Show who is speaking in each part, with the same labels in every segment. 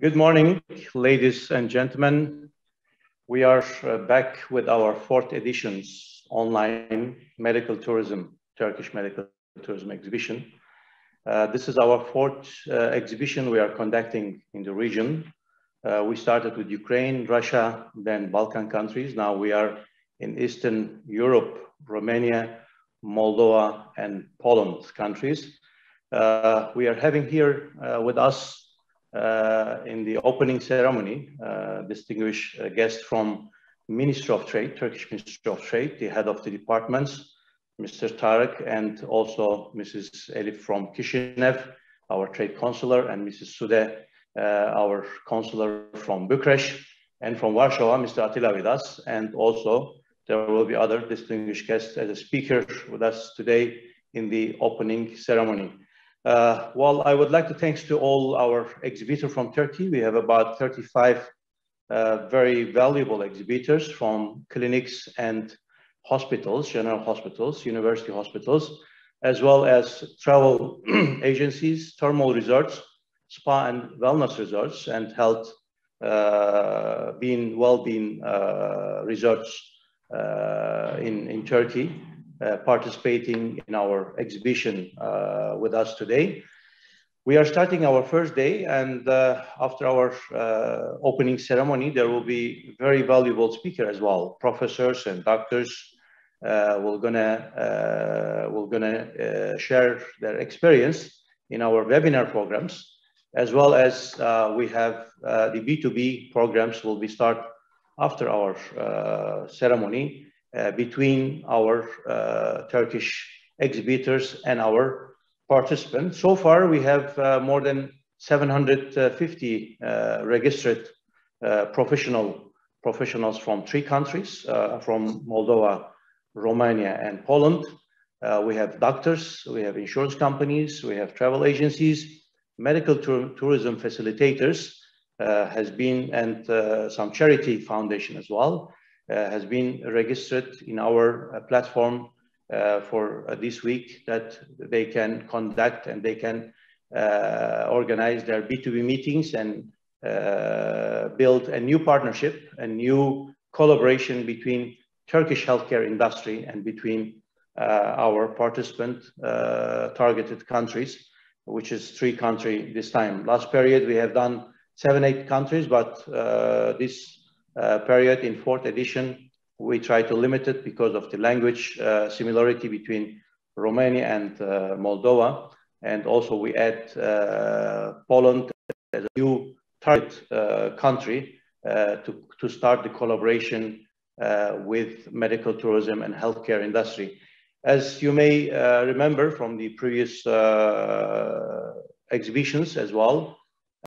Speaker 1: Good morning, ladies and gentlemen. We are uh, back with our fourth editions online medical tourism, Turkish medical tourism exhibition. Uh, this is our fourth uh, exhibition we are conducting in the region. Uh, we started with Ukraine, Russia, then Balkan countries. Now we are in Eastern Europe, Romania, Moldova, and Poland countries. Uh, we are having here uh, with us in the opening ceremony, uh, distinguished guest from Ministry of Trade, Turkish Ministry of Trade, the head of the departments, Mr. Tarek, and also Mrs. Elif from Kishinev, our trade consular, and Mrs. Sude, uh, our consular from Bucharest, and from Warsaw, Mr. Attila Vidas, and also there will be other distinguished guests as a speaker with us today in the opening ceremony. Uh, well, I would like to thanks to all our exhibitors from Turkey. We have about 35 uh, very valuable exhibitors from clinics and hospitals, general hospitals, university hospitals, as well as travel agencies, thermal resorts, spa and wellness resorts, and health uh, being well-being uh, resorts uh, in, in Turkey. Uh, participating in our exhibition uh, with us today. We are starting our first day and uh, after our opening ceremony, there will be very valuable speaker as well, professors and doctors uh, we're gonna uh, we're gonna uh, share their experience in our webinar programs, as well as we have the B2B programs will be start after our ceremony uh, between our uh, Turkish exhibitors and our participants. So far, we have uh, more than 750 registered professional professionals from three countries, from Moldova, Romania, and Poland. Uh, we have doctors, we have insurance companies, we have travel agencies, medical tourism facilitators uh, has been, and uh, some charity foundation as well. Uh, has been registered in our uh, platform uh, for this week that they can conduct and they can organize their B2B meetings and build a new partnership, a new collaboration between Turkish healthcare industry and between our participant targeted countries, which is three countries this time. Last period, we have done seven, eight countries, but uh, this period in fourth edition, we try to limit it because of the language uh, similarity between Romania and uh, Moldova. And also we add Poland as a new target country to, to start the collaboration with medical tourism and healthcare industry. As you may uh, remember from the previous uh, exhibitions as well,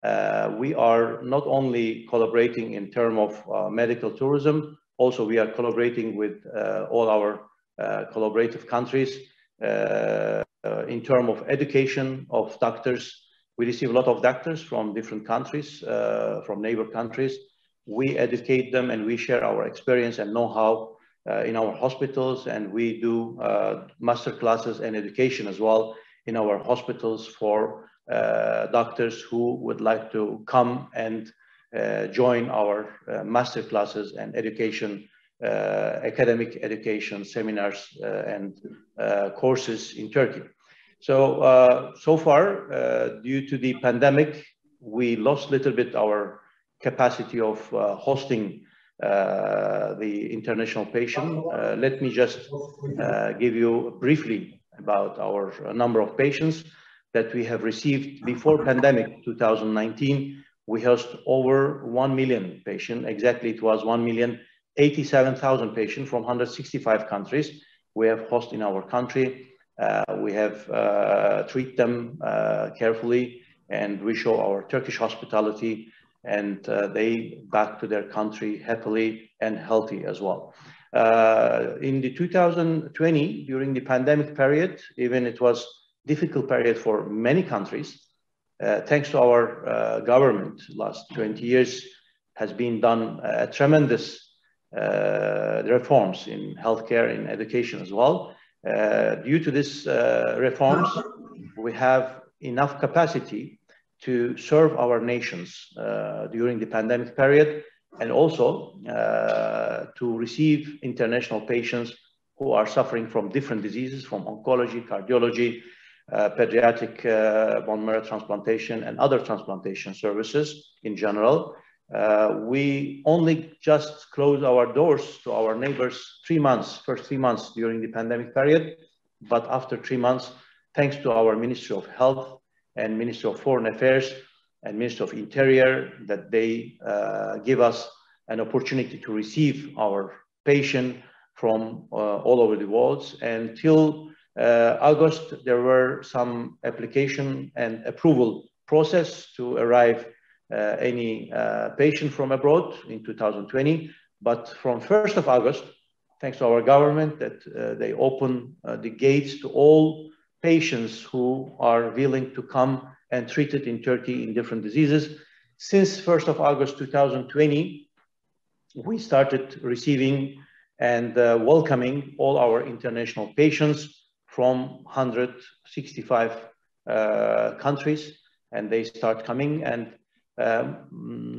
Speaker 1: uh, we are not only collaborating in terms of uh, medical tourism, also we are collaborating with uh, all our uh, collaborative countries uh, uh, in terms of education of doctors. We receive a lot of doctors from different countries, from neighbor countries. We educate them and we share our experience and know-how in our hospitals and we do master classes and education as well in our hospitals for doctors who would like to come and uh, join our uh, master classes and education, academic education seminars and courses in Turkey. So, so far, due to the pandemic, we lost a little bit our capacity of hosting uh, the international patient. Uh, let me just uh, give you briefly about our number of patients that we have received before pandemic 2019, we host over 1 million patients. Exactly, it was 1 million 87,000 patients from 165 countries we have host in our country. Uh, we have uh, treat them uh, carefully and we show our Turkish hospitality and uh, they back to their country happily and healthy as well. Uh, in the 2020, during the pandemic period, even it was difficult period for many countries. Uh, thanks to our uh, government, last 20 years has been done uh, tremendous uh, reforms in healthcare, in education as well. Uh, due to these reforms, we have enough capacity to serve our nations during the pandemic period and also to receive international patients who are suffering from different diseases from oncology, cardiology, pediatric uh, bone marrow transplantation and other transplantation services in general. Uh, we only just closed our doors to our neighbors three months, first three months during the pandemic period. But after three months, thanks to our Ministry of Health and Ministry of Foreign Affairs and Ministry of Interior, that they uh, give us an opportunity to receive our patient from uh, all over the world. And till uh, August, there were some application and approval process to arrive uh, any uh, patient from abroad in 2020. But from 1st of August, thanks to our government, that uh, they open the gates to all patients who are willing to come and treated in Turkey in different diseases. Since 1st of August 2020, we started receiving and uh, welcoming all our international patients from 165 uh, countries and they start coming and um,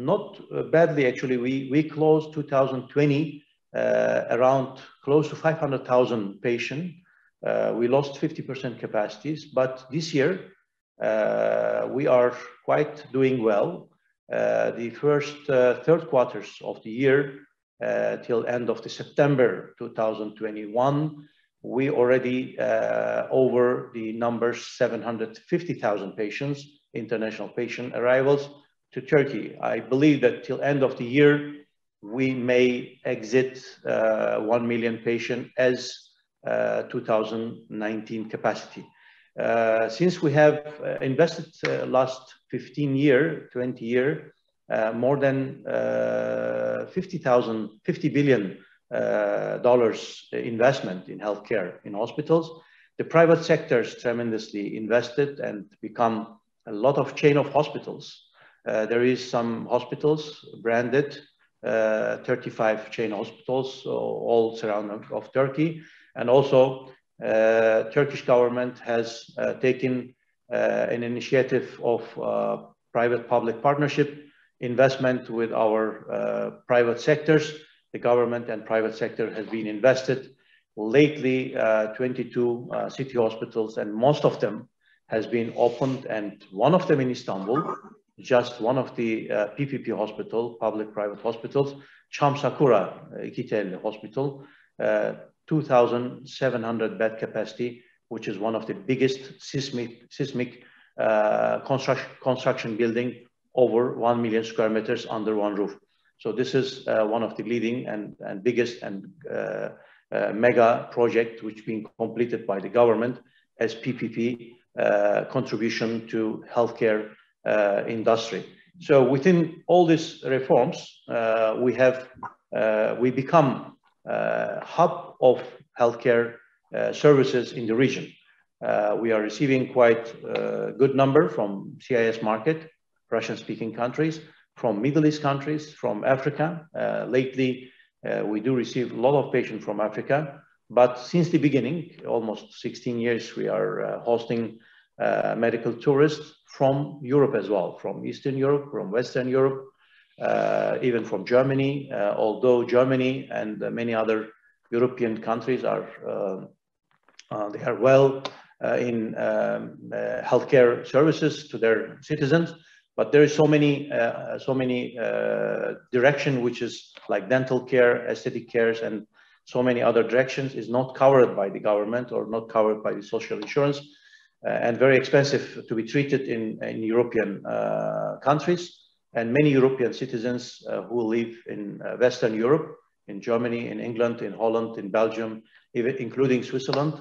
Speaker 1: not badly, actually. We, we closed 2020 uh, around close to 500,000 patients. Uh, we lost 50% capacities, but this year uh, we are quite doing well. Uh, the first uh, third quarters of the year till end of the September 2021, we already over the numbers 750,000 patients, international patient arrivals, to Turkey. I believe that till end of the year, we may exit uh, 1 million patient as uh, 2019 capacity. Uh, since we have uh, invested uh, last 15 year, 20 year, uh, more than 50,000, 50 billion dollars investment in healthcare in hospitals, the private sector sectors tremendously invested and become a lot of chain of hospitals uh, there is some hospitals branded, uh, 35 chain hospitals, all surrounding of Turkey. And also uh, Turkish government has taken an initiative of private-public partnership investment with our private sectors. The government and private sector has been invested lately uh, 22 uh, city hospitals and most of them has been opened and one of them in Istanbul just one of the uh, PPP hospital, public-private hospitals, Çamsakura uh, İkitelli Hospital, uh, 2,700 bed capacity, which is one of the biggest seismic, seismic uh, construction, construction building over 1 million square meters under one roof. So this is uh, one of the leading and, and biggest and uh, uh, mega project which being completed by the government as PPP contribution to healthcare uh, industry. So within all these reforms, uh, we have uh, we become hub of healthcare services in the region. we are receiving quite a good number from CIS market, Russian-speaking countries, from Middle East countries, from Africa. Uh, lately, uh, we do receive a lot of patients from Africa, but since the beginning, almost 16 years, we are uh, hosting medical tourists from Europe as well, from Eastern Europe, from Western Europe, uh, even from Germany, uh, although Germany and uh, many other European countries are, uh, uh, they are well uh, in um, healthcare services to their citizens, but there is so many, so many direction which is like dental care, aesthetic cares, and so many other directions is not covered by the government or not covered by the social insurance. Uh, and very expensive to be treated in, in European uh, countries. And many European citizens uh, who live in Western Europe, in Germany, in England, in Holland, in Belgium, even including Switzerland,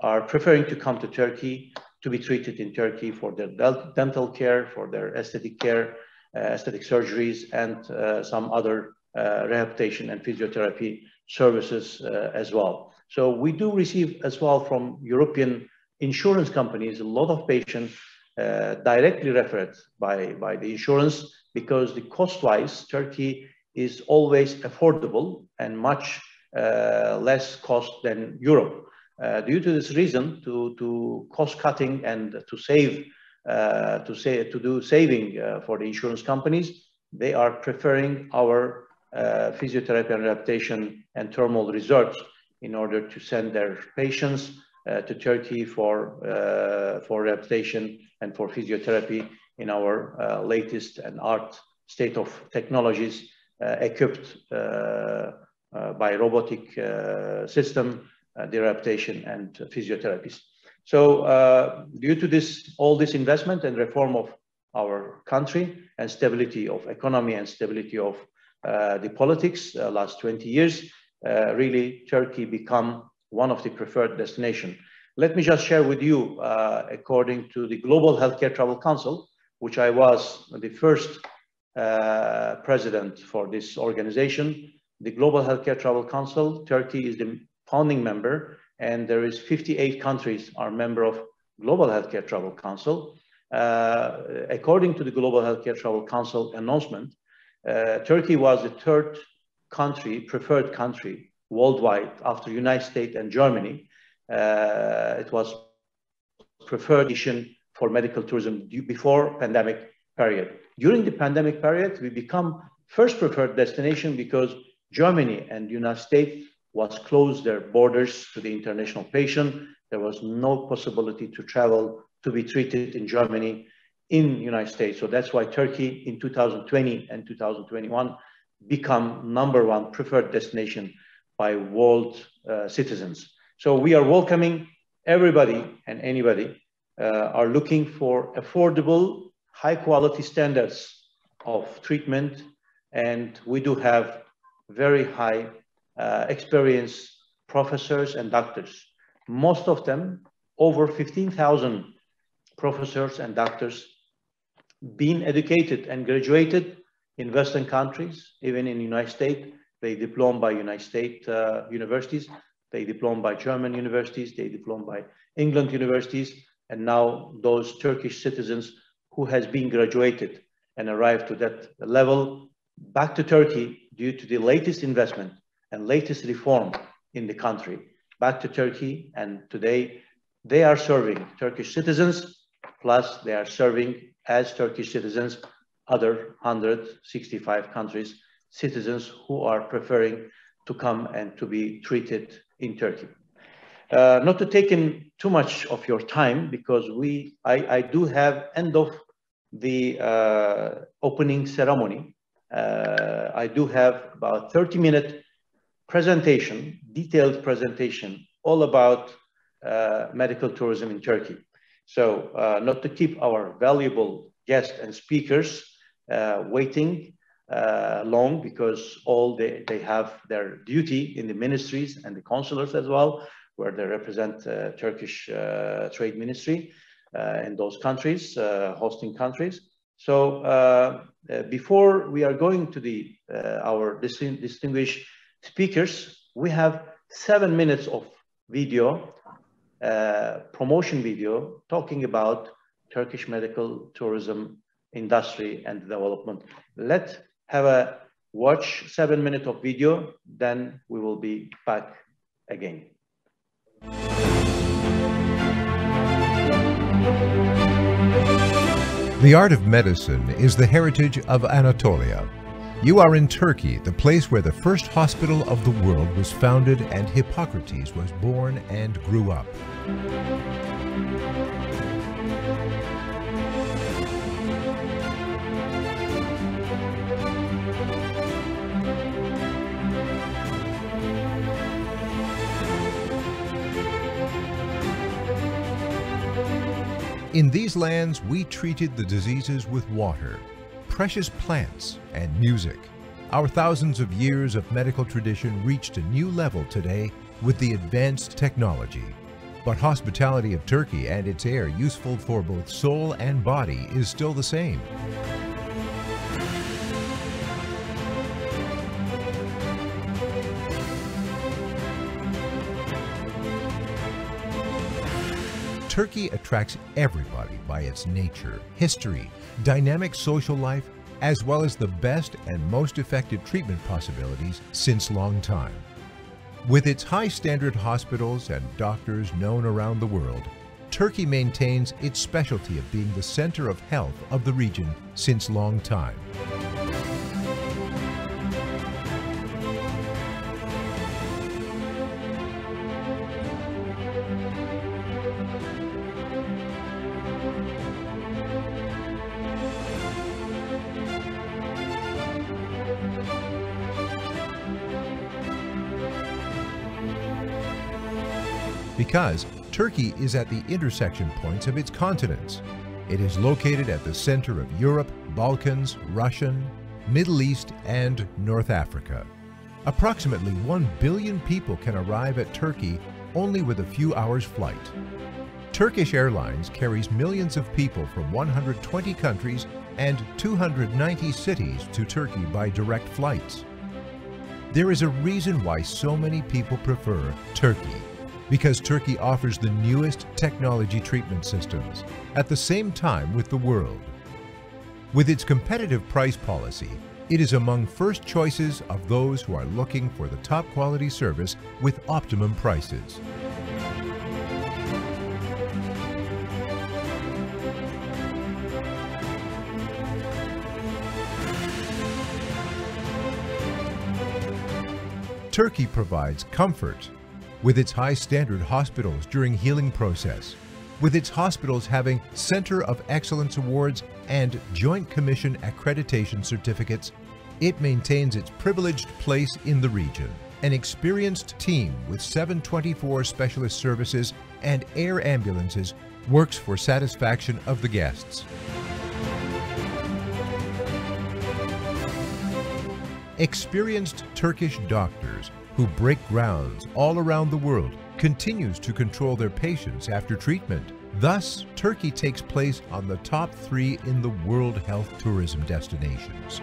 Speaker 1: are preferring to come to Turkey to be treated in Turkey for their dental care, for their aesthetic care, uh, aesthetic surgeries, and uh, some other uh, rehabilitation and physiotherapy services as well. So we do receive as well from European insurance companies, a lot of patients directly referred by, by the insurance because the cost-wise, Turkey is always affordable and much uh, less cost than Europe. Uh, due to this reason, to, to cost cutting and to save uh, to say to do saving uh, for the insurance companies, they are preferring our uh, physiotherapy and rehabilitation and thermal research in order to send their patients uh, to Turkey for, for rehabilitation and for physiotherapy in our latest and art state of technologies equipped by robotic system, rehabilitation and physiotherapies. So uh, due to this, all this investment and reform of our country and stability of economy and stability of uh, the politics uh, last 20 years, uh, really Turkey become one of the preferred destination. Let me just share with you, uh, according to the Global Healthcare Travel Council, which I was the first uh, president for this organization, the Global Healthcare Travel Council, Turkey is the founding member and there is 58 countries are member of Global Healthcare Travel Council. Uh, according to the Global Healthcare Travel Council announcement, uh, Turkey was the third country, preferred country worldwide after United States and Germany. Uh, it was preferred nation for medical tourism before pandemic period. During the pandemic period, we become first preferred destination because Germany and United States was closed their borders to the international patient. There was no possibility to travel to be treated in Germany, in United States. So that's why Turkey in 2020 and 2021 become number one preferred destination by world uh, citizens. So we are welcoming everybody and anybody uh, are looking for affordable, high quality standards of treatment. And we do have very high uh, experienced professors and doctors. Most of them, over 15,000 professors and doctors, being educated and graduated in Western countries, even in the United States. They diplomed by United States uh, universities, they diplomed by German universities, they diplomed by England universities, and now those Turkish citizens who has been graduated and arrived to that level back to Turkey due to the latest investment and latest reform in the country back to Turkey. And today they are serving Turkish citizens, plus they are serving as Turkish citizens other 165 countries, citizens who are preferring to come and to be treated in Turkey. Uh, not to take in too much of your time because we, I, I do have end of the uh, opening ceremony. Uh, I do have about 30 minute presentation, detailed presentation, all about uh, medical tourism in Turkey. So uh, not to keep our valuable guests and speakers uh, waiting uh, long because all they, they have their duty in the ministries and the consulates as well, where they represent uh, Turkish uh, trade ministry in those countries, hosting countries. So before we are going to the our distinguished speakers, we have seven minutes of video, uh, promotion video, talking about Turkish medical tourism industry and development. Let's have a watch seven minutes of video, then we will be back again.
Speaker 2: The art of medicine is the heritage of Anatolia. You are in Turkey, the place where the first hospital of the world was founded and Hippocrates was born and grew up. In these lands, we treated the diseases with water, precious plants, and music. Our thousands of years of medical tradition reached a new level today with the advanced technology. But hospitality of Turkey and its air useful for both soul and body is still the same. Turkey attracts everybody by its nature, history, dynamic social life, as well as the best and most effective treatment possibilities since long time. With its high standard hospitals and doctors known around the world, Turkey maintains its specialty of being the center of health of the region since long time. Because Turkey is at the intersection points of its continents. It is located at the center of Europe, Balkans, Russian, Middle East, and North Africa. Approximately 1 billion people can arrive at Turkey only with a few hours flight. Turkish Airlines carries millions of people from 120 countries and 290 cities to Turkey by direct flights. There is a reason why so many people prefer Turkey because Turkey offers the newest technology treatment systems at the same time with the world. With its competitive price policy, it is among first choices of those who are looking for the top quality service with optimum prices. Turkey provides comfort, with its high standard hospitals during healing process, with its hospitals having Center of Excellence Awards and Joint Commission accreditation certificates, it maintains its privileged place in the region. An experienced team with 724 specialist services and air ambulances works for satisfaction of the guests. Experienced Turkish doctors who break grounds all around the world, continues to control their patients after treatment. Thus, Turkey takes place on the top three in the world health tourism destinations.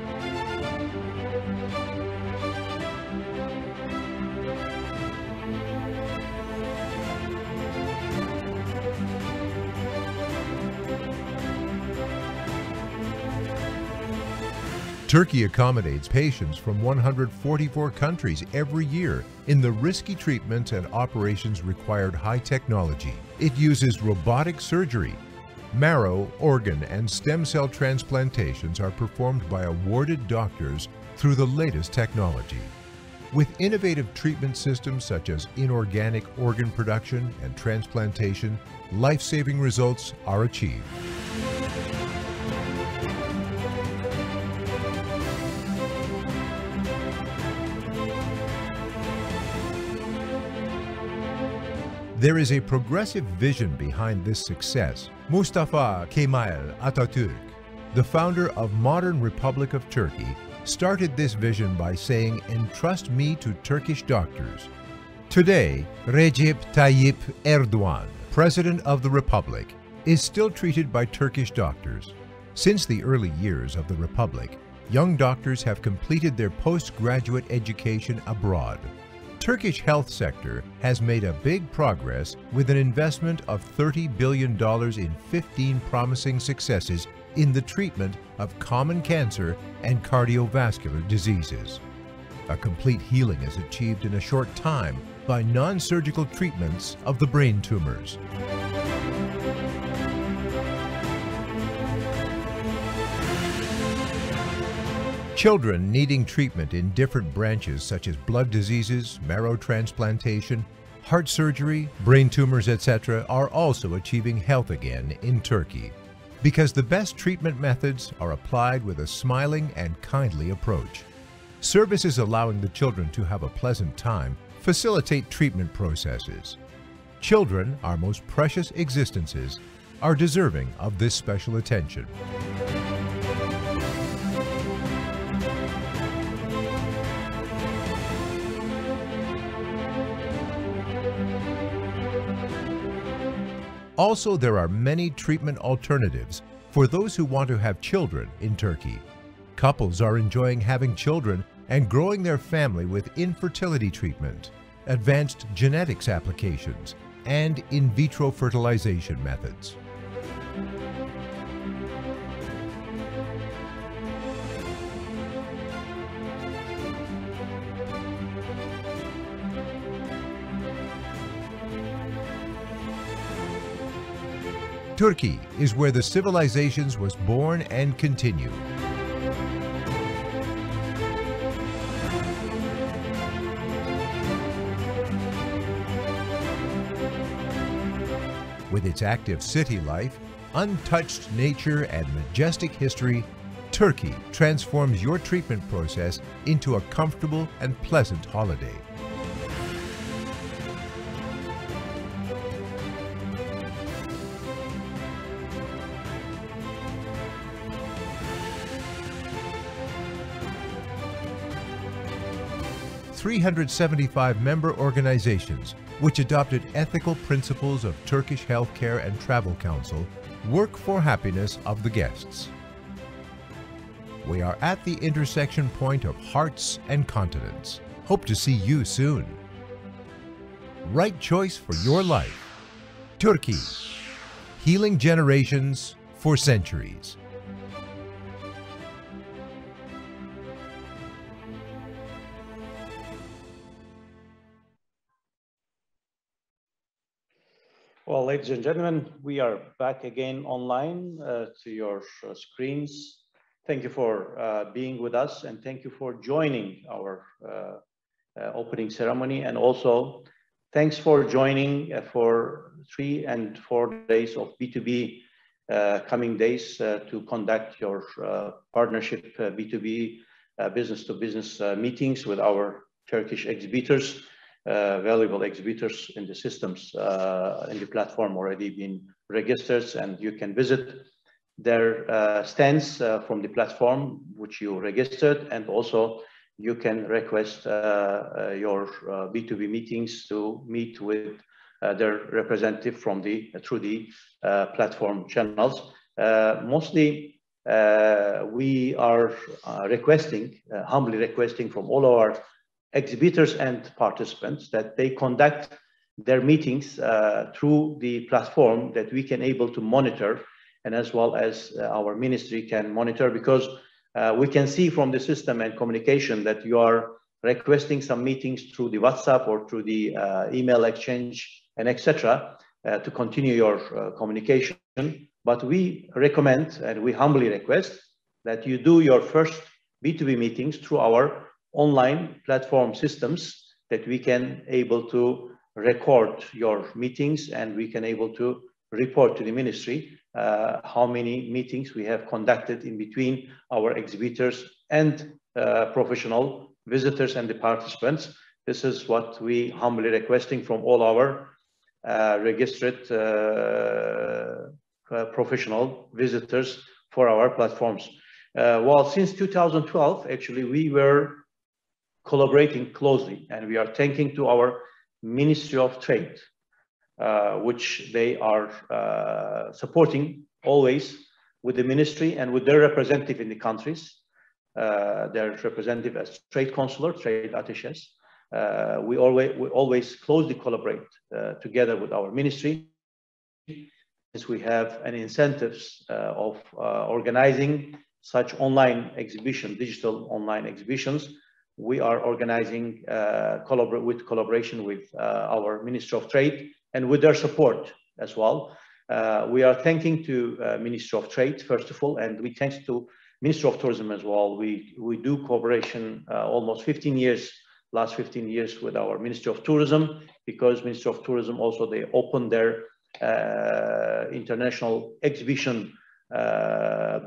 Speaker 2: Turkey accommodates patients from 144 countries every year in the risky treatments and operations required high technology. It uses robotic surgery. Marrow, organ, and stem cell transplantations are performed by awarded doctors through the latest technology. With innovative treatment systems such as inorganic organ production and transplantation, life-saving results are achieved. There is a progressive vision behind this success. Mustafa Kemal Atatürk, the founder of modern Republic of Turkey, started this vision by saying, entrust me to Turkish doctors. Today, Recep Tayyip Erdogan, President of the Republic, is still treated by Turkish doctors. Since the early years of the Republic, young doctors have completed their postgraduate education abroad. Turkish health sector has made a big progress with an investment of $30 billion in 15 promising successes in the treatment of common cancer and cardiovascular diseases. A complete healing is achieved in a short time by non-surgical treatments of the brain tumors. Children needing treatment in different branches such as blood diseases, marrow transplantation, heart surgery, brain tumors, etc. are also achieving health again in Turkey because the best treatment methods are applied with a smiling and kindly approach. Services allowing the children to have a pleasant time facilitate treatment processes. Children, our most precious existences, are deserving of this special attention. Also, there are many treatment alternatives for those who want to have children in Turkey. Couples are enjoying having children and growing their family with infertility treatment, advanced genetics applications, and in vitro fertilization methods. Turkey is where the civilizations was born and continue. With its active city life, untouched nature, and majestic history, Turkey transforms your treatment process into a comfortable and pleasant holiday. Three hundred seventy-five member organizations which adopted ethical principles of Turkish Healthcare and Travel Council, work for happiness of the guests. We are at the intersection point of hearts and continents. Hope to see you soon. Right choice for your life. Turkey. Healing generations for centuries.
Speaker 1: Well, ladies and gentlemen, we are back again online uh, to your uh, screens. Thank you for uh, being with us and thank you for joining our uh, uh, opening ceremony and also thanks for joining uh, for three and four days of B2B coming days to conduct your partnership B2B business to business meetings with our Turkish exhibitors valuable exhibitors in the systems uh, in the platform already been registered and you can visit their uh, stands uh, from the platform which you registered and also you can request uh, uh, your B2B meetings to meet with their representative from the through the platform channels. mostly we are requesting, humbly requesting from all our exhibitors and participants that they conduct their meetings uh, through the platform that we can able to monitor and as well as uh, our ministry can monitor because uh, we can see from the system and communication that you are requesting some meetings through the WhatsApp or through the uh, email exchange and etc. Uh, to continue your uh, communication. But we recommend and we humbly request that you do your first B2B meetings through our online platform systems that we can able to record your meetings and we can able to report to the ministry uh, how many meetings we have conducted in between our exhibitors and uh, professional visitors and the participants. This is what we humbly requesting from all our uh, registered uh, uh, professional visitors for our platforms. Uh, well, since 2012, actually, we were collaborating closely and we are thanking to our Ministry of Trade, uh, which they are uh, supporting always with the ministry and with their representative in the countries, uh, their representative as trade consular, trade attaches. Uh, we, always, we always closely collaborate uh, together with our ministry since we have an incentives uh, of organizing such online exhibition, digital online exhibitions we are organizing uh, collabor with collaboration with uh, our Minister of Trade and with their support as well. Uh, we are thanking to uh, Minister of Trade, first of all, and we thanks to Minister of Tourism as well. We, we do cooperation uh, almost 15 years, last 15 years with our Ministry of Tourism, because Minister of Tourism also, they open their uh, international exhibition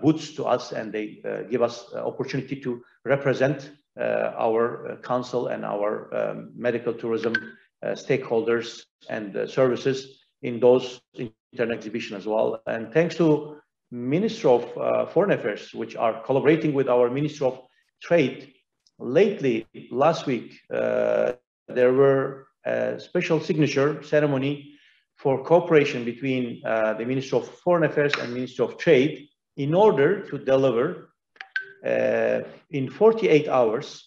Speaker 1: booths to us and they give us opportunity to represent uh, our uh, council and our um, medical tourism uh, stakeholders and services in those internet exhibition as well. And thanks to Minister of Foreign Affairs, which are collaborating with our Minister of Trade, lately, last week, there were a special signature ceremony for cooperation between uh, the Ministry of Foreign Affairs and Ministry of Trade in order to deliver uh, in 48 hours,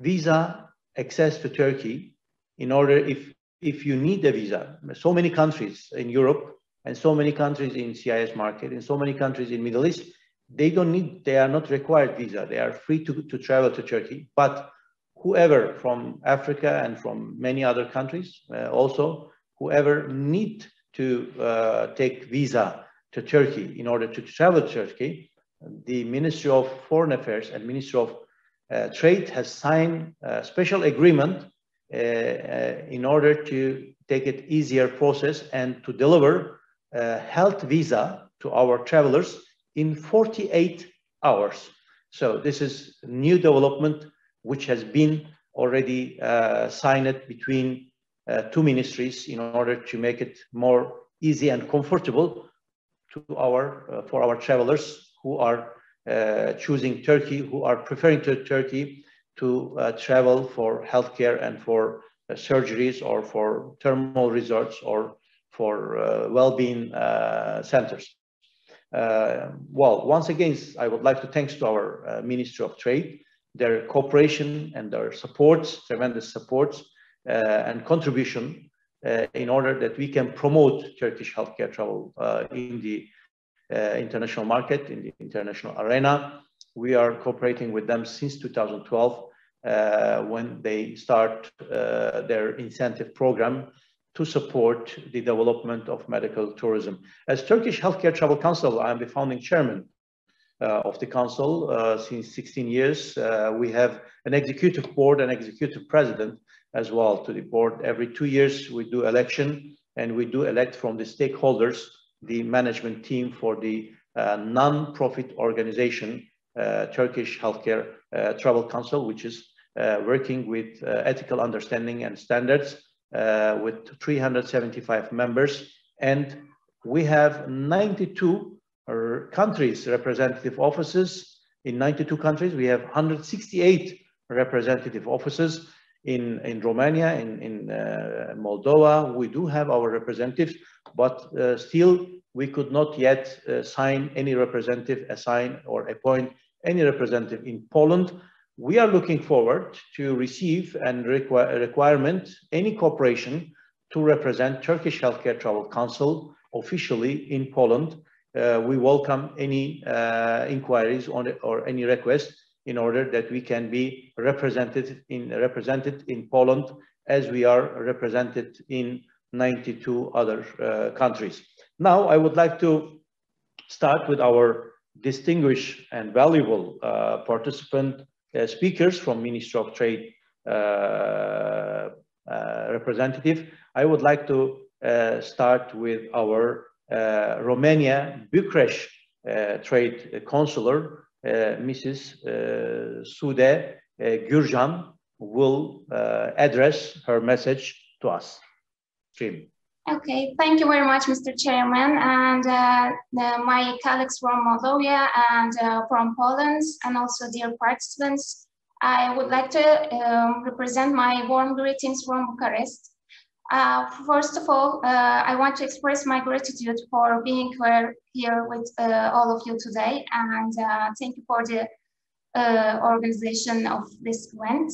Speaker 1: visa access to Turkey in order if, if you need a visa. So many countries in Europe and so many countries in CIS market and so many countries in Middle East, they don't need, they are not required visa. They are free to, to travel to Turkey. But whoever from Africa and from many other countries uh, also, whoever need to uh, take visa to Turkey in order to travel to Turkey, the Ministry of Foreign Affairs and Ministry of uh, Trade has signed a special agreement uh, uh, in order to take it easier process and to deliver health visa to our travelers in 48 hours. So this is new development which has been already uh, signed between uh, two ministries in order to make it more easy and comfortable to our for our travelers who are uh, choosing Turkey, who are preferring to Turkey to uh, travel for healthcare and for uh, surgeries or for thermal resorts or for uh, well-being uh, centers. well, once again, I would like to thanks to our Ministry of Trade, their cooperation and their supports, tremendous supports and contribution in order that we can promote Turkish healthcare travel in the uh, international market, in the international arena. We are cooperating with them since 2012 uh, when they start uh, their incentive program to support the development of medical tourism. As Turkish Healthcare Travel Council, I'm the founding chairman uh, of the council uh, since 16 years. Uh, we have an executive board and executive president as well to the board. Every two years we do election and we do elect from the stakeholders the management team for the non-profit organization Turkish Healthcare Travel Council, which is uh, working with uh, ethical understanding and standards uh, with 375 members. And we have 92 countries representative offices. In 92 countries, we have 168 representative offices in, in Romania, in, in uh, Moldova. We do have our representatives, but uh, still we could not yet uh, sign any representative, assign or appoint any representative in Poland we are looking forward to receive and require requirement any cooperation to represent Turkish Healthcare Travel Council officially in Poland. Uh, we welcome any uh, inquiries on it or any requests in order that we can be represented in represented in Poland as we are represented in 92 other uh, countries. Now I would like to start with our distinguished and valuable uh, participant uh, speakers from Ministry of Trade uh, uh, representative. I would like to uh, start with our Romania Bucharest Trade Consular, Mrs. Sude Gürcan, will address her message to us.
Speaker 3: Okay, thank you very much, Mr. Chairman, and uh, the, my colleagues from Moldova and uh, from Poland, and also dear participants. I would like to um, represent my warm greetings from Bucharest. Uh, first of all, uh, I want to express my gratitude for being here, here with uh, all of you today, and uh, thank you for the organization of this event.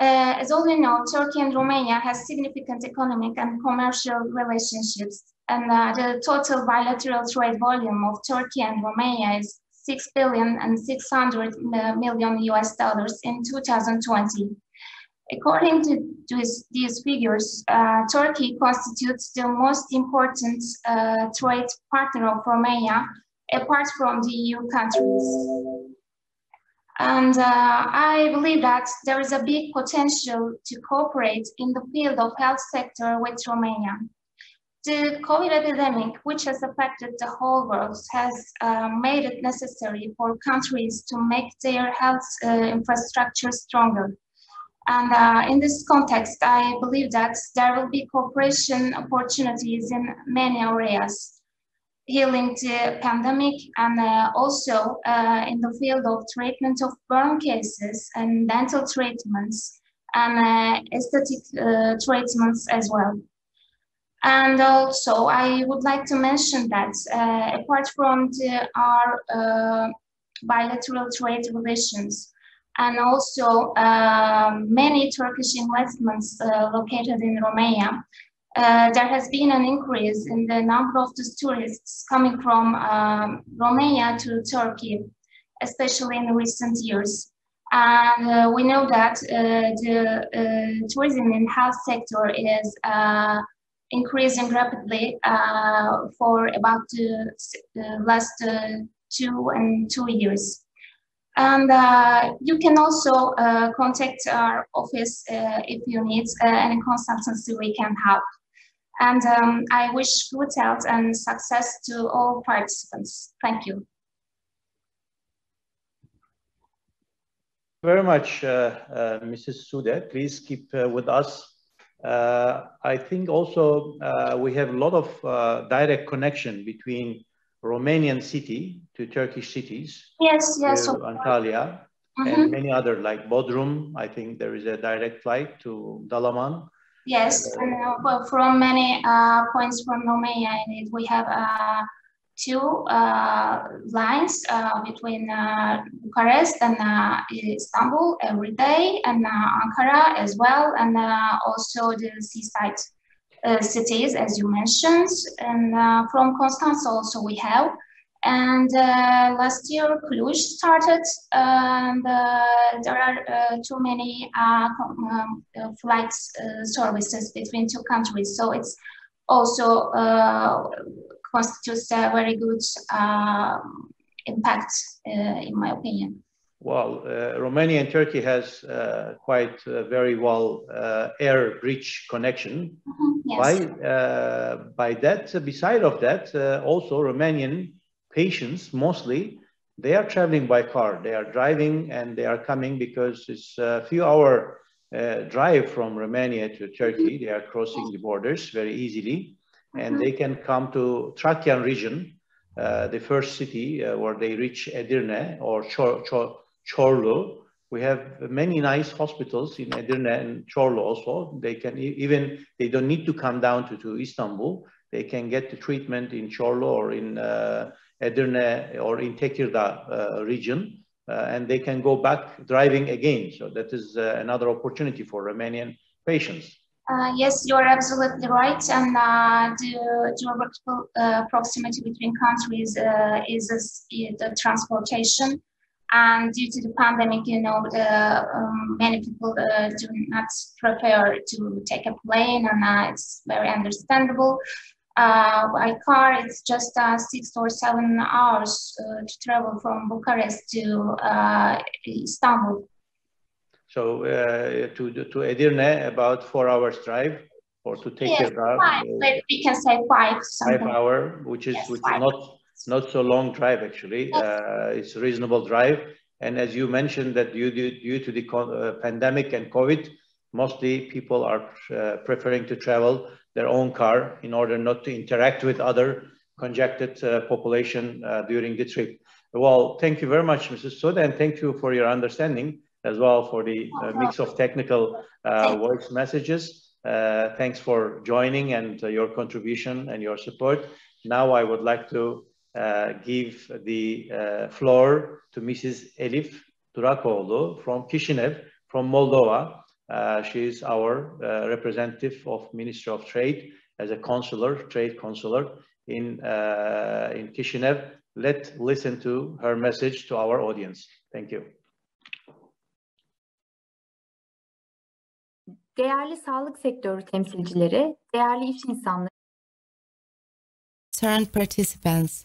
Speaker 3: Uh, as all we know, Turkey and Romania has significant economic and commercial relationships, and uh, the total bilateral trade volume of Turkey and Romania is 6 billion and 600 million US dollars in 2020. According to these, these figures, uh, Turkey constitutes the most important uh, trade partner of Romania, apart from the EU countries. And uh, I believe that there is a big potential to cooperate in the field of health sector with Romania. The COVID epidemic, which has affected the whole world, has uh, made it necessary for countries to make their health uh, infrastructure stronger. And uh, in this context, I believe that there will be cooperation opportunities in many areas healing the pandemic and uh, also uh, in the field of treatment of burn cases and dental treatments and uh, aesthetic uh, treatments as well. And also, I would like to mention that uh, apart from the, our uh, bilateral trade relations, and also many Turkish investments located in Romania, uh, there has been an increase in the number of tourists coming from um, Romania to Turkey, especially in recent years. And uh, we know that uh, the uh, tourism in health sector is uh, increasing rapidly for about the last two and two years. And uh, you can also uh, contact our office uh, if you need any consultancy we can help. And um, I wish good health and success to all participants. Thank you.
Speaker 1: Very much, uh, uh, Mrs. Sude. Please keep uh, with us. I think also we have a lot of direct connection between Romanian city to Turkish cities.
Speaker 3: Yes, yes.
Speaker 1: Antalya mm -hmm. and mm-hmm. many other like Bodrum. I think there is a direct flight to Dalaman.
Speaker 3: Yes, uh, and, uh, from many uh, points from Romania, we have uh, two uh, lines uh, between Bucharest and Istanbul every day, and Ankara as well, and also the seaside uh, cities, as you mentioned. And uh, from Constanța also we have. And uh, last year, Cluj started, and there are too many um, flights services between two countries. So it's also constitutes a very good impact, in my opinion.
Speaker 1: Well, uh, Romania and Turkey has uh, quite a very well uh, air bridge connection.
Speaker 3: Mm -hmm, yes.
Speaker 1: By uh, by that, uh, beside of that, uh, also Romanian patients mostly they are traveling by car. They are driving and they are coming because it's a few hour drive from Romania to Turkey. Mm -hmm. They are crossing the borders very easily, and mm -hmm. they can come to Trakian region, the first city where they reach Edirne or Chor, Chor Çorlu. We have many nice hospitals in Edirne and Çorlu also. They can even, they don't need to come down to, to Istanbul. They can get the treatment in Çorlu or in uh, Edirne or in Tekirdağ uh, region. Uh, and they can go back driving again. So that is uh, another opportunity for Romanian patients.
Speaker 3: Uh, yes, you're absolutely right. And uh, the geographical uh, proximity between countries is, the transportation. And due to the pandemic, you know, um, many people do not prepare to take a plane, and it's very understandable. Uh, by car, it's just uh, six or seven hours uh, to travel from Bucharest to uh, Istanbul.
Speaker 1: So to to Edirne, about four hours drive, or to take
Speaker 3: yes,
Speaker 1: a car.
Speaker 3: Five, we can say five.
Speaker 1: Five hour, which is yes, which five. is not not so long drive actually. Uh, it's a reasonable drive. And as you mentioned that due, due, due to the uh, pandemic and COVID, mostly people are uh, preferring to travel their own car in order not to interact with other congested uh, population uh, during the trip. Well, thank you very much, Mrs. Sude, and thank you for your understanding as well for the uh, mix of technical voice messages. thanks for joining and your contribution and your support. Now I would like to uh, give the uh, floor to Mrs. Elif Durakoğlu from Kishinev, from Moldova. Uh, she is our uh, representative of Ministry of Trade as a consular, trade consular in, uh, in Kishinev. Let's listen to her message to our audience. Thank you.
Speaker 4: Değerli sağlık sektörü temsilcileri, değerli iş insanları, Concerned participants,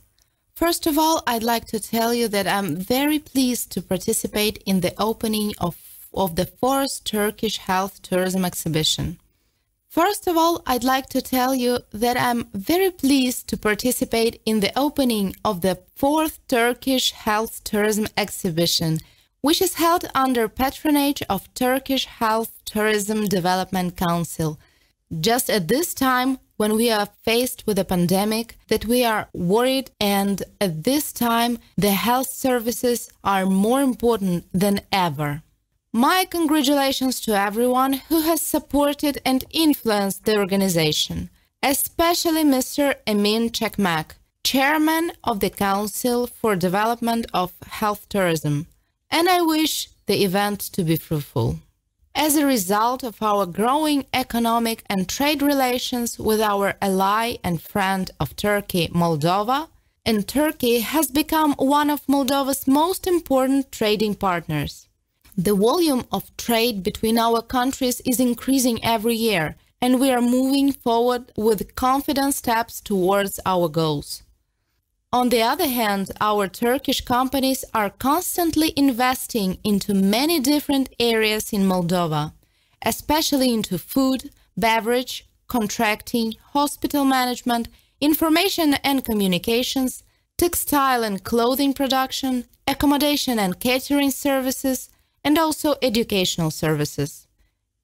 Speaker 4: First of all, I'd like to tell you that I'm very pleased to participate in the opening of, of the fourth Turkish Health Tourism Exhibition. First of all, I'd like to tell you that I'm very pleased to participate in the opening of the fourth Turkish Health Tourism Exhibition, which is held under patronage of Turkish Health Tourism Development Council. Just at this time, when we are faced with a pandemic that we are worried and at this time the health services are more important than ever. My congratulations to everyone who has supported and influenced the organization, especially Mr. Emin Çakmak, chairman of the Council for Development of Health Tourism, and I wish the event to be fruitful. As a result of our growing economic and trade relations with our ally and friend of Turkey, Moldova, and Turkey has become one of Moldova's most important trading partners. The volume of trade between our countries is increasing every year, and we are moving forward with confident steps towards our goals. On the other hand, our Turkish companies are constantly investing into many different areas in Moldova, especially into food, beverage, contracting, hospital management, information and communications, textile and clothing production, accommodation and catering services, and also educational services.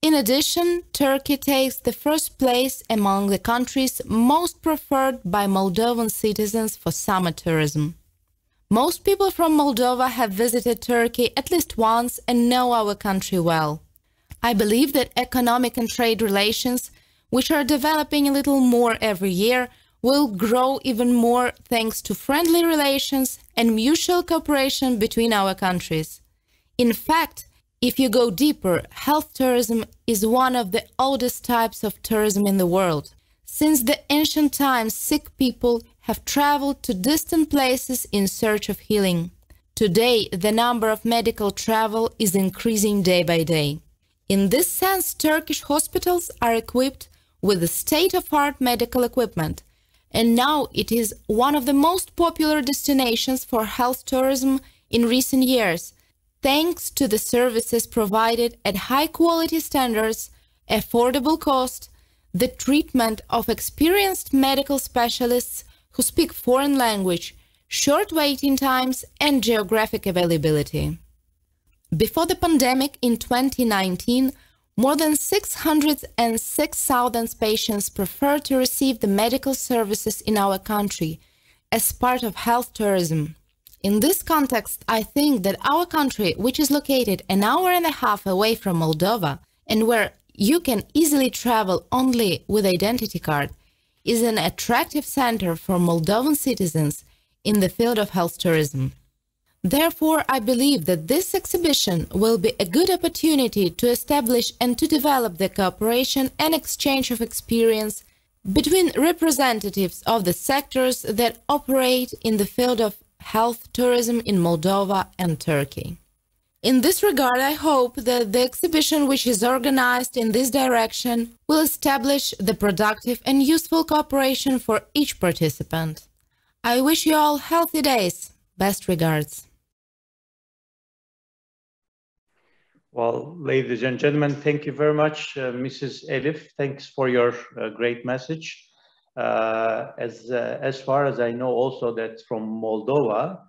Speaker 4: In addition, Turkey takes the first place among the countries most preferred by Moldovan citizens for summer tourism. Most people from Moldova have visited Turkey at least once and know our country well. I believe that economic and trade relations, which are developing a little more every year, will grow even more thanks to friendly relations and mutual cooperation between our countries. In fact, if you go deeper, health tourism is one of the oldest types of tourism in the world. Since the ancient times, sick people have traveled to distant places in search of healing. Today, the number of medical travel is increasing day by day. In this sense, Turkish hospitals are equipped with state-of-art medical equipment, and now it is one of the most popular destinations for health tourism in recent years, thanks to the services provided at high quality standards, affordable cost, the treatment of experienced medical specialists who speak foreign language, short waiting times, and geographic availability. Before the pandemic in 2019, more than 606,000 patients preferred to receive the medical services in our country as part of health tourism. In this context, I think that our country, which is located an hour and a half away from Moldova and where you can easily travel only with identity card, is an attractive center for Moldovan citizens in the field of health tourism. Therefore, I believe that this exhibition will be a good opportunity to establish and to develop the cooperation and exchange of experience between representatives of the sectors that operate in the field of health tourism in Moldova and Turkey. In this regard, I hope that the exhibition which is organized in this direction will establish the productive and useful cooperation for each participant. I wish you all healthy days. Best regards.
Speaker 1: Well, ladies and gentlemen, thank you very much, uh, Mrs. Elif. Thanks for your uh, great message. Uh, as, uh, as far as I know also that from Moldova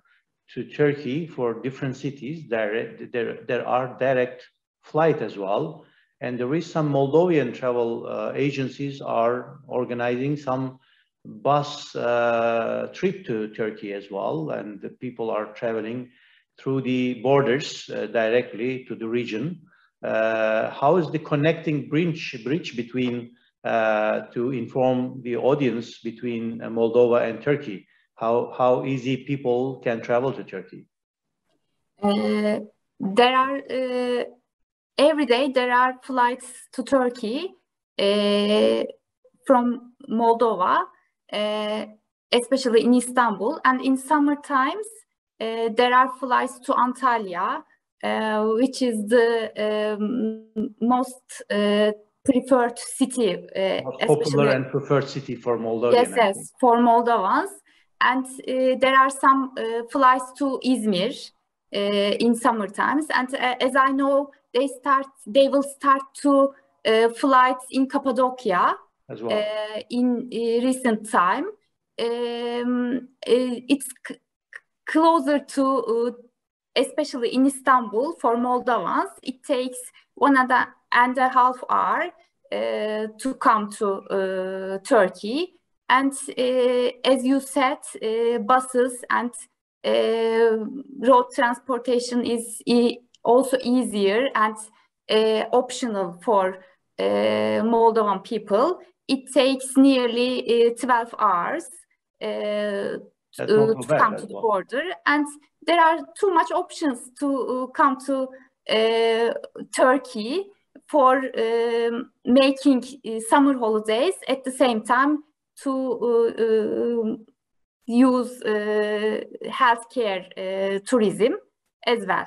Speaker 1: to Turkey for different cities, there, there, there are direct flight as well. And there is some Moldovan travel uh, agencies are organizing some bus uh, trip to Turkey as well. And the people are traveling through the borders uh, directly to the region. Uh, how is the connecting bridge, bridge between to inform the audience between uh, Moldova and Turkey, how, how easy people can travel to Turkey?
Speaker 5: Uh, there are, uh, every day there are flights to Turkey uh, from Moldova, especially in Istanbul. And in summer times, there are flights to Antalya, which is the um, most preferred city.
Speaker 1: Uh, popular and preferred city for Moldova.
Speaker 5: Yes, yes, for Moldovans. And uh, there are some uh, flights to Izmir uh, in summer times. And uh, as I know, they start, they will start to uh, flights in Cappadocia
Speaker 1: as well.
Speaker 5: in recent time. Um, it's closer to, especially in Istanbul for Moldovans. It takes one and a half hour uh, to come to uh, Turkey. And uh, as you said, buses and road transportation is e also easier and optional for Moldovan people. It takes nearly 12 hours uh, to, to come to the border and there are too much options to uh, come to Turkey for making summer holidays at the same time to use healthcare tourism as well.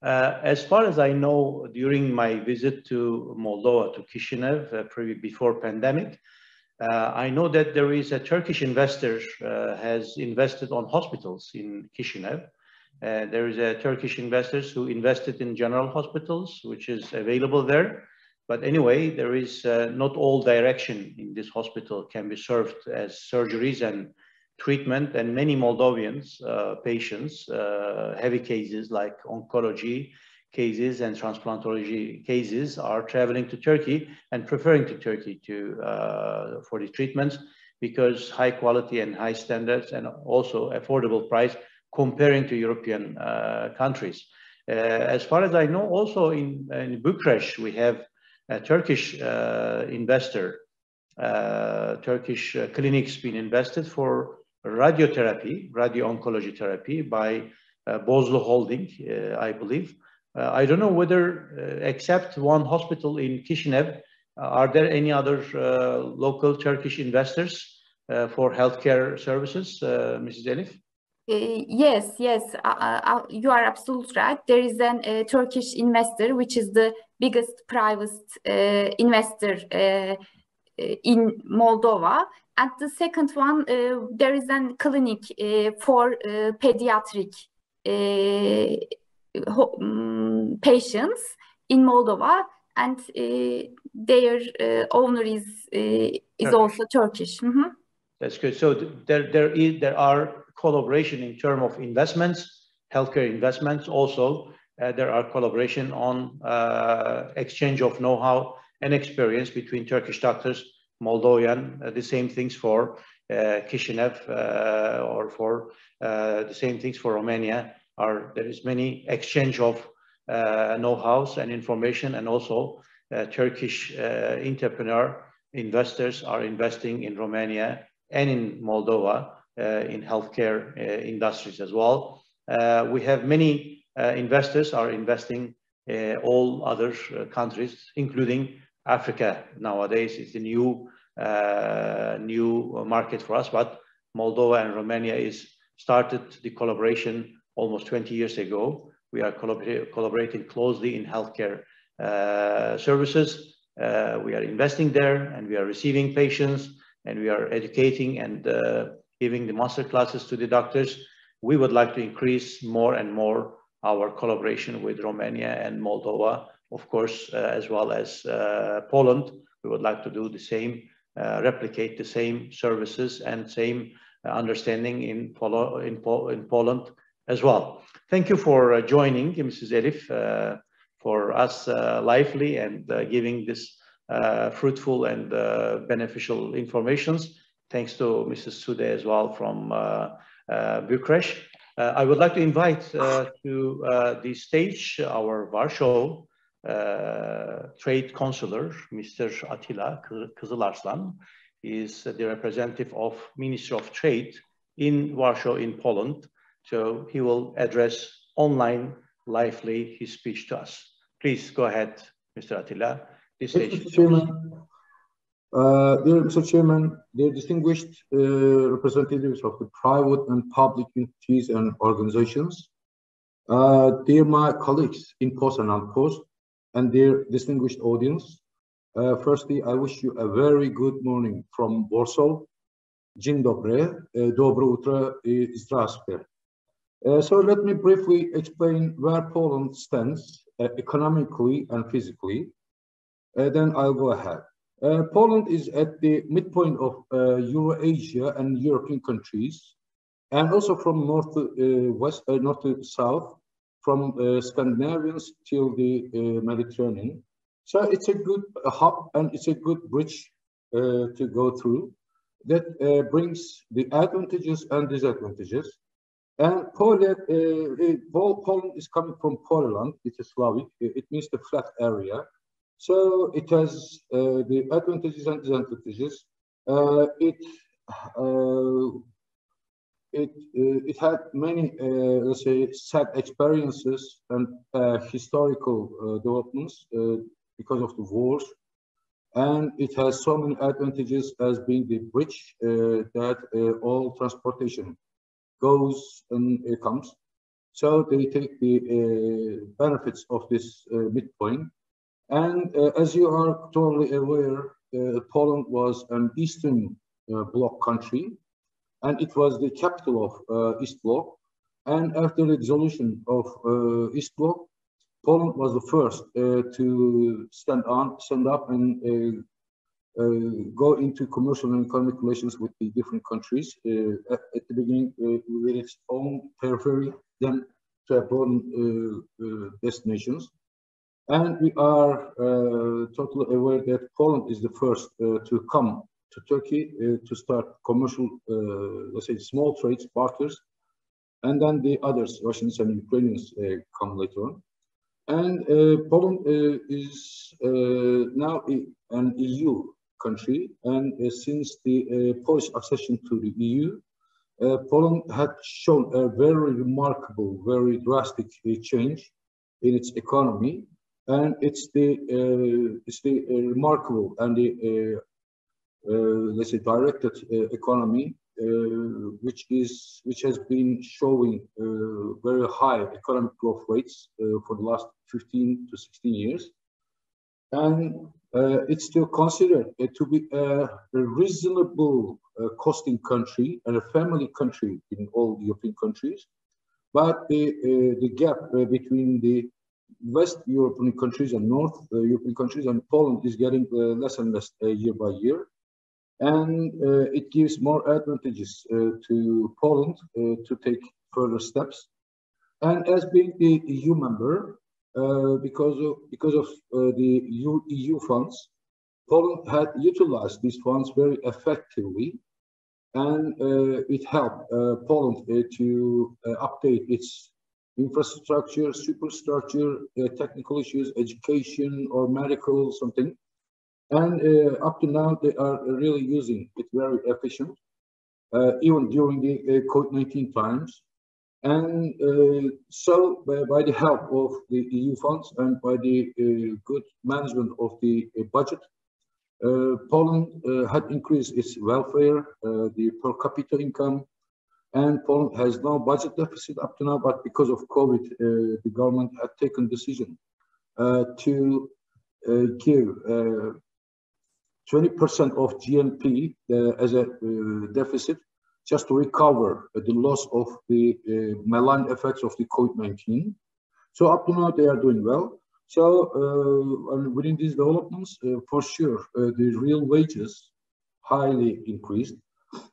Speaker 1: Uh, as far as I know, during my visit to Moldova, to Kishinev, uh, before pandemic, uh, I know that there is a Turkish investor uh, has invested on hospitals in Chisinau. Uh, there is a Turkish investors who invested in general hospitals, which is available there. But anyway, there is uh, not all direction in this hospital can be served as surgeries and treatment and many Moldovians uh, patients, uh, heavy cases like oncology cases and transplantology cases are traveling to Turkey and preferring to Turkey to, uh, for the treatments because high quality and high standards and also affordable price comparing to European uh, countries. Uh, as far as I know, also in, in Bucharest, we have a Turkish uh, investor, Turkish clinics being invested for radiotherapy, radio-oncology therapy by uh, Bozlu Holding, uh, I believe. Uh, I don't know whether, except one hospital in Kishinev, are there any other local Turkish investors for healthcare services, Mrs. Elif?
Speaker 5: Yes, yes, you are absolutely right. There is a Turkish investor, which is the biggest private investor in Moldova, and the second one, uh, there is a clinic uh, for uh, pediatric um, patients in Moldova, and their owner is is also Turkish. Mm -hmm.
Speaker 1: That's good. So there there is there are collaboration in terms of investments, healthcare investments. Also, uh, there are collaboration on uh, exchange of know-how and experience between Turkish doctors Moldovan, uh, the same things for uh, Kishinev uh, or for the same things for Romania. Are there is many exchange of know-hows and information, and also Turkish entrepreneur investors are investing in Romania and in Moldova in healthcare industries as well. we have many investors are investing all other countries, including Africa nowadays It's a new uh, new market for us, but Moldova and Romania is started the collaboration almost 20 years ago. We are collaborating closely in healthcare uh, services. Uh, we are investing there and we are receiving patients and we are educating and uh, giving the master classes to the doctors. We would like to increase more and more our collaboration with Romania and Moldova of course, uh, as well as uh, Poland. We would like to do the same, uh, replicate the same services and same uh, understanding in, Polo in, po in, Poland as well. Thank you for uh, joining, Mrs. Elif, uh, for us lively and giving this fruitful and beneficial informations. Thanks to Mrs. Sude as well from Bucharest. Uh, I would like to invite uh, to uh, the stage our Warsaw uh, trade consular, Mr. Attila Kızılarslan, He is the representative of Ministry of Trade in Warsaw in Poland. So he will address online lively his speech to us. Please go ahead, Mr. Attila.
Speaker 6: This Mr. Chairman, uh, dear Mr. Chairman, dear distinguished uh, representatives of the private and public entities and organizations, uh, dear my colleagues in Post and Post, and dear distinguished audience. Uh, firstly, I wish you a very good morning from Warsaw. Dzień dobry, dobro utro i. Uh, so let me briefly explain where Poland stands uh, economically and physically. Uh, then I'll go ahead. Uh, Poland is at the midpoint of uh, Eurasia and European countries, and also from north to west, north to south, from uh, Scandinavians till the uh, Mediterranean. So it's a good hub and it's a good bridge uh, to go through that brings the advantages and disadvantages. And Poland, uh, Poland is coming from Poland, it's a Slavic, it means the flat area. So it has uh, the advantages and disadvantages. Uh, it it uh, it had many uh, let's say sad experiences and uh, historical developments because of the wars and it has so many advantages as being the bridge uh, that uh, all transportation goes and uh, comes. So they take the uh, benefits of this uh, midpoint. And uh, as you are totally aware, uh, Poland was an Eastern uh, Bloc country, and it was the capital of uh, East Bloc. And after the dissolution of East Bloc, Poland was the first to stand on, stand up, and uh, go into commercial and economic relations with the different countries. Uh, at, the beginning, uh, with its own periphery, then to abroad destinations. And we are totally aware that Poland is the first to come to Turkey to start commercial, let's say, small trades, barters, and then the others, Russians and Ukrainians, uh, come later on. And uh, Poland uh, is now an EU country. And uh, since the uh, Polish accession to the EU, uh, Poland had shown a very remarkable, very drastic change in its economy. And it's the, it's the remarkable and the, let's say, directed economy uh, which is which has been showing uh, very high economic growth rates uh, for the last 15 to 16 years. And uh, it's still considered uh, to be a, a reasonable uh, costing country and a family country in all European countries. But the, uh, the gap uh, between the West European countries and North uh, European countries and Poland is getting less and less year by year. And it gives more advantages to Poland to take further steps. And as being the EU member, uh, because of because of uh, the EU, EU, funds, Poland had utilized these funds very effectively, and uh, it helped Poland to update its infrastructure, superstructure, technical issues, education, or medical something. And up to now, they are really using it very efficient, even during the COVID-19 times. And uh, so, by, by, the help of the EU funds and by the uh, good management of the uh, budget, uh, Poland uh, had increased its welfare, uh, the per capita income, and Poland has no budget deficit up to now, but because of COVID, uh, the government had taken decision uh, to uh, give 20% of GNP as a deficit just to recover the loss of the uh, malign effects of the COVID-19. So up to now, they are doing well. So uh, within these developments, uh, for sure, the real wages highly increased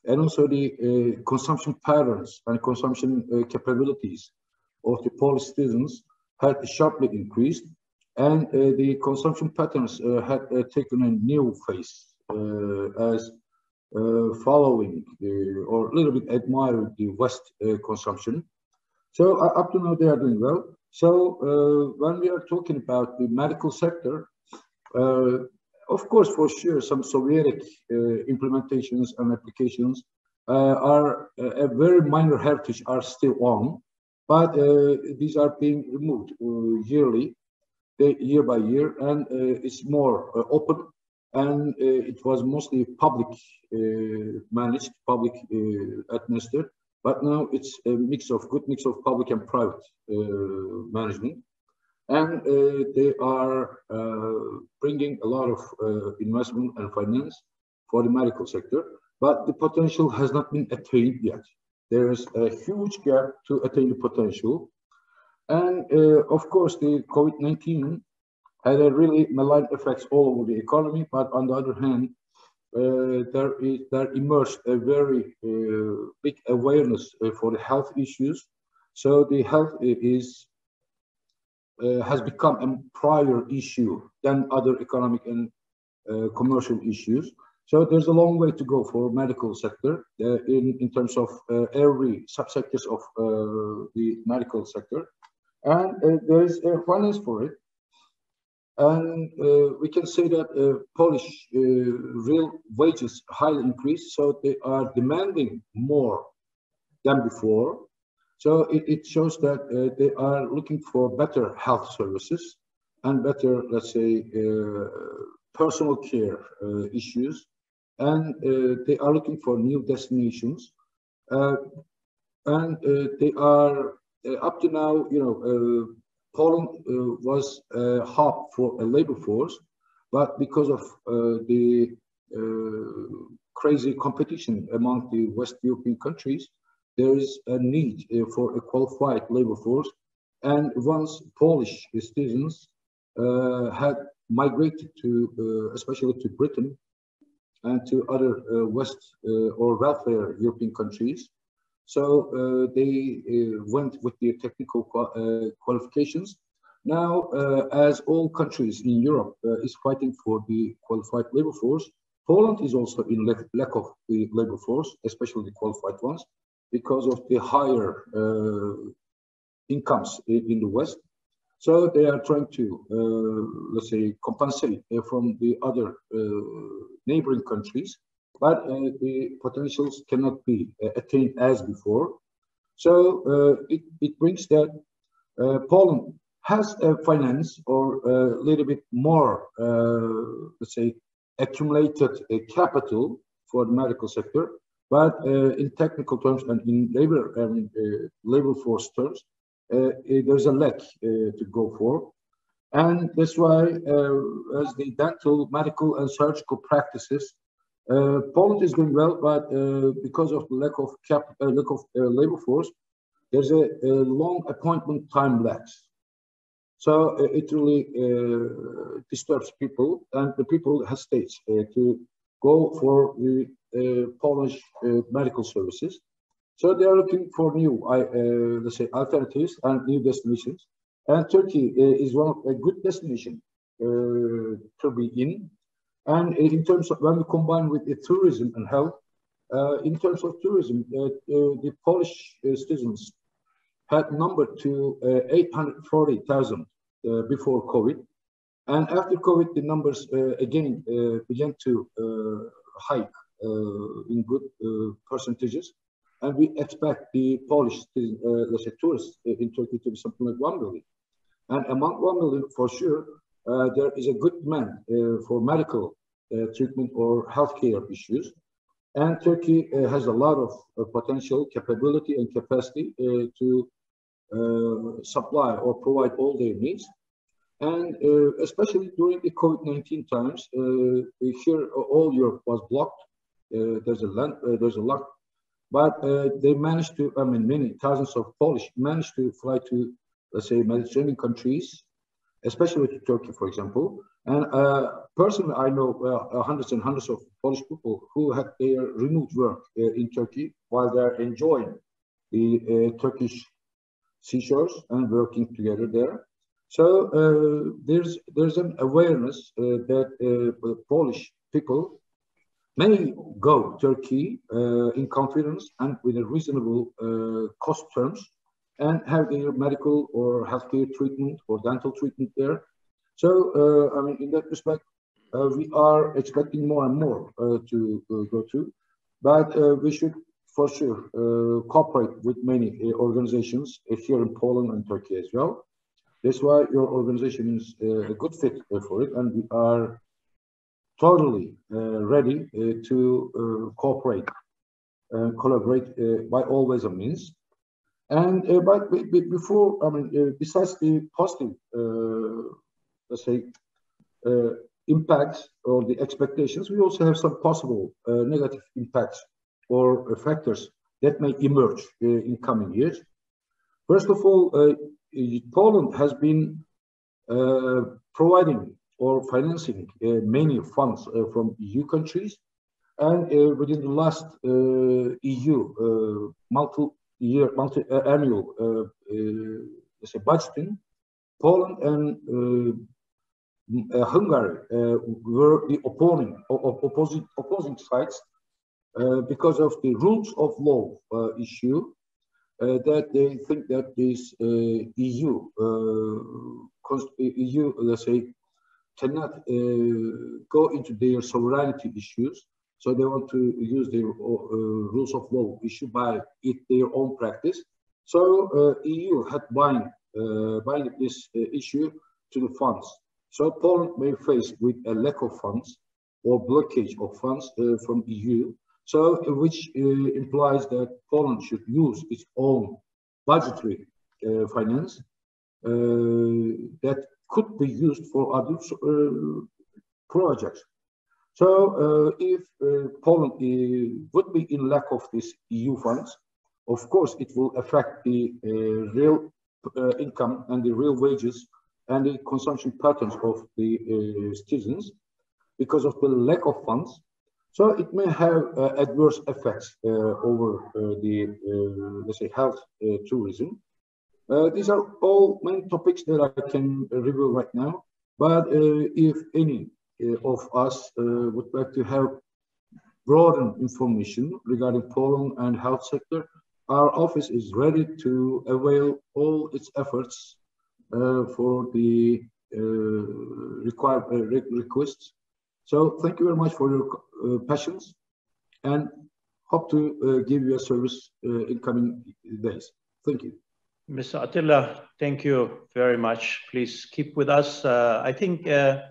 Speaker 6: and also the uh, consumption patterns and consumption uh, capabilities of the Polish citizens had sharply increased and uh, the consumption patterns had taken a new phase as uh, following the, or a little bit admire the West uh, consumption. So uh, up to now they are doing well. So when we are talking about the medical sector, of course, for sure, some Soviet implementations and applications are a very minor heritage are still on, but these are being removed yearly year by year, and uh, it's more uh, open and uh, it was mostly public uh, managed, public uh, administered. But now it's a mix of good mix of public and private management, and they are bringing a lot of investment and finance for the medical sector. But the potential has not been attained yet. There is a huge gap to attain the potential. And uh, of course, the COVID-19 had a really malign effects all over the economy. But on the other hand, uh, there is there emerged a very uh, big awareness uh, for the health issues. So the health is uh, has become a prior issue than other economic and uh, commercial issues. So there's a long way to go for medical sector uh, in in terms of every subsectors of the medical sector, and there is a finance for it. And uh, we can say that uh, Polish uh, real wages highly increased, so they are demanding more than before. So it, it shows that uh, they are looking for better health services and better, let's say, uh, personal care uh, issues. And uh, they are looking for new destinations. Uh, and uh, they are up to now, you know, Poland was a hub for a labor force, but because of the crazy competition among the West European countries, there is a need uh, for a qualified labor force. And once Polish citizens uh, had migrated to, uh, especially to Britain and to other uh, West uh, or welfare European countries, so uh, they went with their technical qualifications. Now, as all countries in Europe is fighting for the qualified labor force, Poland is also in lack of the labor force, especially the qualified ones because of the higher uh, incomes in, in, the West. So they are trying to, uh, let's say, compensate uh, from the other neighboring countries, but the potentials cannot be attained as before. So it, it brings that Poland has a finance or a little bit more, uh, let's say, accumulated uh, capital for the medical sector but uh, in technical terms and in labor and uh, labor force terms, uh, there's a lack to go for. And that's why, as the dental, medical, and surgical practices, Poland is doing well, but because of the lack of cap, lack of labor force, there's a, a, long appointment time lapse. So uh, it really uh, disturbs people, and the people hesitate uh, to go for the uh, Polish uh, medical services. So they are looking for new, uh, let's say, alternatives and new destinations. And Turkey is one of a good destination to be in. And in terms of when we combine with the tourism and health, uh, in terms of tourism, uh, uh, the Polish citizens had numbered to 840,000 before COVID. And after COVID, the numbers again began to hike uh, in good uh, percentages. And we expect the Polish, uh, let's say, tourists in Turkey to be something like 1 million. And among 1 million, for sure, there is a good demand for medical treatment or healthcare issues. And Turkey uh, has a lot of uh, potential, capability, and capacity uh, to supply or provide all their needs. And especially during the COVID-19 times, here all Europe was blocked uh, there's a land, uh, there's a lot, but uh, they managed to. I mean, many thousands of Polish managed to fly to, let's say, Mediterranean countries, especially to Turkey, for example. And personally, I know hundreds and hundreds of Polish people who have their remote work in Turkey while they're enjoying the Turkish seashores and working together there. So uh, there's there's an awareness uh, that uh, Polish people may go to Turkey uh, in confidence and with a reasonable uh, cost terms and have their medical or healthcare treatment or dental treatment there. So, uh, I mean, in that respect, uh, we are expecting more and more uh, to uh, go to, but we should for sure cooperate with many organizations here in Poland and Turkey as well. That's why your organization is uh, a good fit for it, and we are totally uh, ready uh, to uh, cooperate and collaborate uh, by all ways and means. And but before, I mean, besides the positive, let's say, impacts or the expectations, we also have some possible negative impacts or factors that may emerge in coming years. First of all, Poland has been uh, providing or financing uh, many funds uh, from EU countries. And uh, within the last EU multi-year, multi-annual say budgeting, Poland and uh, Hungary uh, were the opposing, opposing, opposing sides uh, because of the rules of law issue that they think that this EU, EU, let's say, cannot uh, go into their sovereignty issues. So they want to use their uh, rules of law issued by it their own practice. So uh, EU had bind, bind this issue to the funds. So Poland may face with a lack of funds or blockage of funds uh, from EU. So uh, which uh, implies that Poland should use its own budgetary finance that could be used for other projects. So uh, if uh, Poland uh, would be in lack of these EU funds, of course it will affect the real income and the real wages and the consumption patterns of the citizens because of the lack of funds. So it may have uh, adverse effects uh, over uh, the, let's say, health tourism. these are all main topics that I can reveal right now. But if any uh, of us uh, would like to have broader information regarding Poland and health sector, our office is ready to avail all its efforts uh, for the required requests. So thank you very much for your passions and hope to give you a service in coming days. Thank you.
Speaker 1: Mr. Attila, thank you very much. Please keep with us. Uh, I think uh,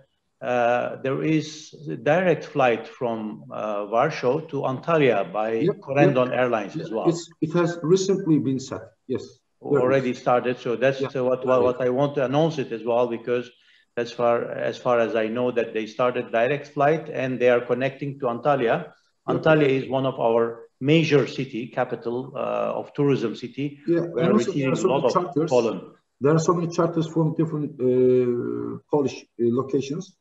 Speaker 1: uh, there is a direct flight from uh, Warsaw to Antalya by yep, Corendon yep. Airlines as well.
Speaker 6: It's, it has recently been set, yes.
Speaker 1: Already started, so that's yeah. what, what, what I want to announce it as well, because as far, as far as I know that they started direct flight and they are connecting to Antalya. Antalya is one of our major city, capital uh, of tourism city,
Speaker 6: yeah, where we see a lot of charters. Poland. There are so many charters from different uh, Polish uh, locations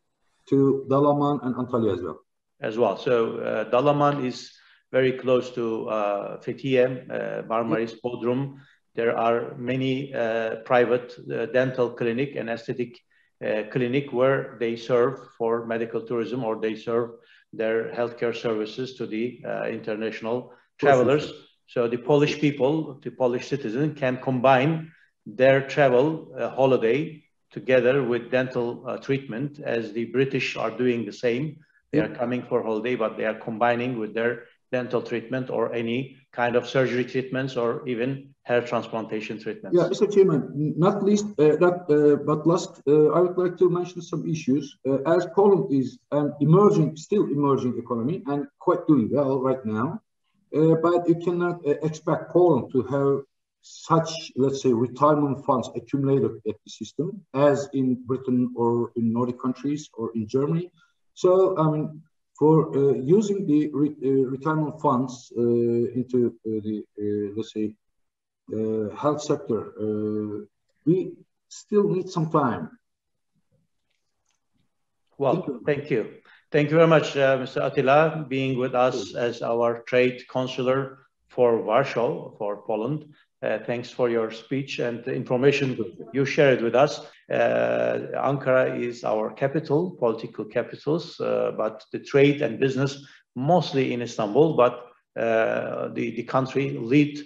Speaker 6: to Dalaman and Antalya as well.
Speaker 1: As well. So uh, Dalaman is very close to uh, Fethiye, uh, Marmaris, Bodrum. There are many uh, private uh, dental clinic and aesthetic uh, clinic where they serve for medical tourism or they serve their healthcare services to the uh, international travelers. So the Polish people, the Polish citizen can combine their travel holiday together with dental uh, treatment as the British are doing the same. They are coming for holiday, but they are combining with their dental treatment or any kind of surgery treatments or even hair transplantation treatments.
Speaker 6: Yeah, Mr. Chairman, not least, uh, not, uh, but last, uh, I would like to mention some issues. Uh, as Poland is an emerging, still emerging economy and quite doing well right now, uh, but you cannot expect Poland to have such, let's say, retirement funds accumulated at the system as in Britain or in Nordic countries or in Germany. So, I mean, for uh, using the re uh, retirement funds uh, into uh, the, uh, let's say, uh, health sector, we still need some time.
Speaker 1: Well, thank you. Thank you, thank you very much, Mr. Attila, being with us as our trade consular for Warsaw, for Poland. Uh, thanks for your speech and the information you shared with us. Uh, Ankara is our capital, political capitals, uh, but the trade and business mostly in Istanbul, but uh, the, the country lead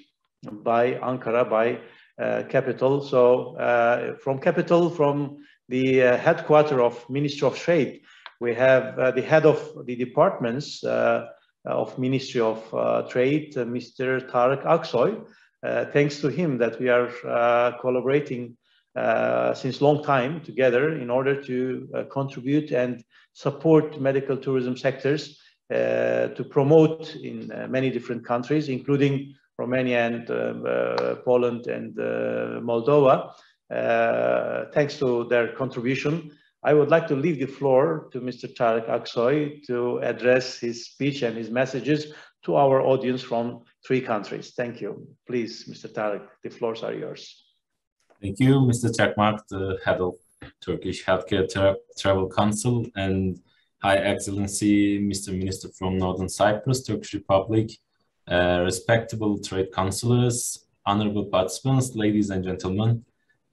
Speaker 1: by Ankara, by uh, capital. So uh, from capital, from the headquarter of Ministry of Trade, we have the head of the departments of Ministry of Trade, Mr. Tarık Aksoy, uh, Uh, thanks to him that we are uh, collaborating uh, since long time together in order to uh, contribute and support medical tourism sectors uh, to promote in many different countries, including Romania and Poland and Moldova. thanks to their contribution, I would like to leave the floor to Mr. Tarık Aksoy to address his speech and his messages to our audience from three countries. Thank you. Please, Mr. Tarık, the floors are yours.
Speaker 7: Thank you, Mr. Çakmak, the head of Turkish Healthcare Tra Travel Council, and High Excellency, Mr. Minister from Northern Cyprus, Turkish Republic, uh, respectable trade councillors, honorable participants, ladies and gentlemen.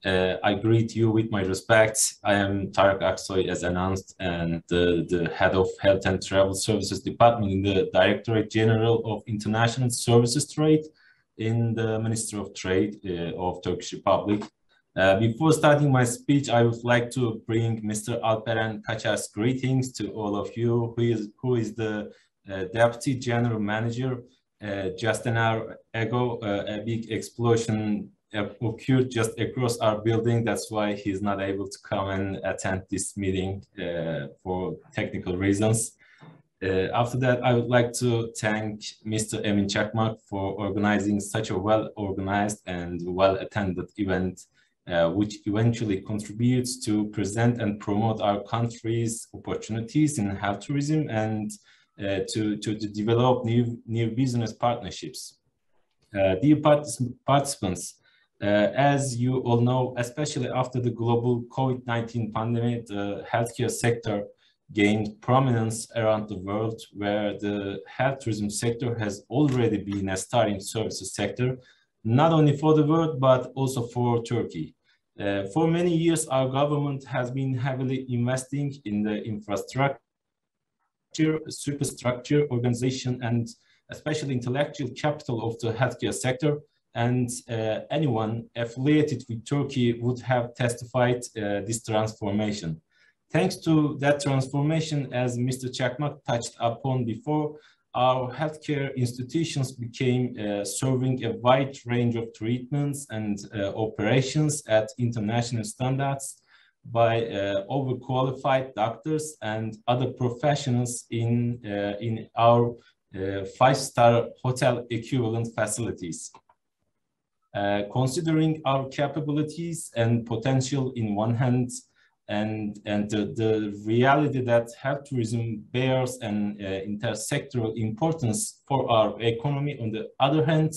Speaker 7: Uh, I greet you with my respects. I am Tarık Aksoy, as announced, and the, the head of Health and Travel Services Department in the Directorate General of International Services Trade in the Ministry of Trade uh, of Turkish Republic. Uh, before starting my speech, I would like to bring Mr. Alperen Kaçar's greetings to all of you, who is, who is the uh, Deputy General Manager. Uh, just an hour ago, uh, a big explosion occurred just across our building. That's why he's not able to come and attend this meeting uh, for technical reasons. Uh, after that, I would like to thank Mr. Emin Çakmak for organizing such a well-organized and well-attended event, uh, which eventually contributes to present and promote our country's opportunities in health tourism and uh, to, to, to, develop new, new business partnerships. Uh, dear participants, uh, as you all know, especially after the global COVID-19 pandemic, the healthcare sector gained prominence around the world where the health tourism sector has already been a starting services sector, not only for the world, but also for Turkey. Uh, for many years, our government has been heavily investing in the infrastructure, superstructure, organization, and especially intellectual capital of the healthcare sector. And uh, anyone affiliated with Turkey would have testified uh, this transformation. Thanks to that transformation, as Mr. Çakmak touched upon before, our healthcare institutions became uh, serving a wide range of treatments and uh, operations at international standards by uh, overqualified doctors and other professionals in, uh, in our five-star hotel equivalent facilities. Uh, considering our capabilities and potential in one hand, and and the, the reality that health tourism bears an uh, intersectoral importance for our economy on the other hand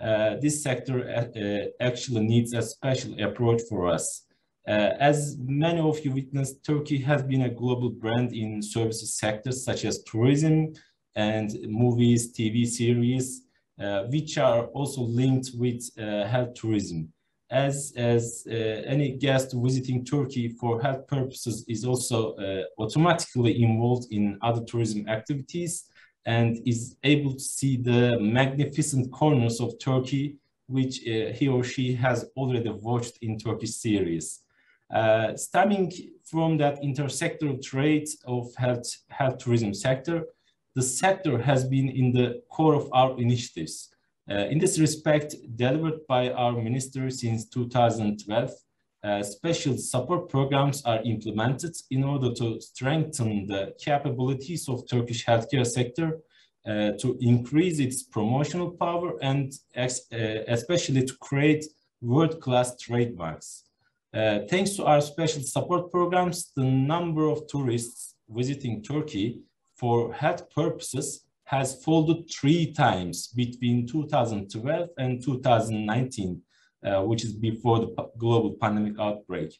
Speaker 7: uh, this sector uh, uh actually needs a special approach for us. As many of you witnessed turkey has been a global brand in services sectors such as tourism and movies tv series which are also linked with health tourism as, as uh, any guest visiting Turkey for health purposes is also uh, automatically involved in other tourism activities and is able to see the magnificent corners of Turkey, which uh, he or she has already watched in Turkish series. Uh, stemming from that intersectoral trait of health, health tourism sector, the sector has been in the core of our initiatives. Uh, in this respect, delivered by our ministry since 2012, uh, special support programs are implemented in order to strengthen the capabilities of Turkish healthcare sector uh, to increase its promotional power and uh, especially to create world-class trademarks. Uh, thanks to our special support programs, the number of tourists visiting Turkey for health purposes has folded three times between 2012 and 2019, uh, which is before the global pandemic outbreak.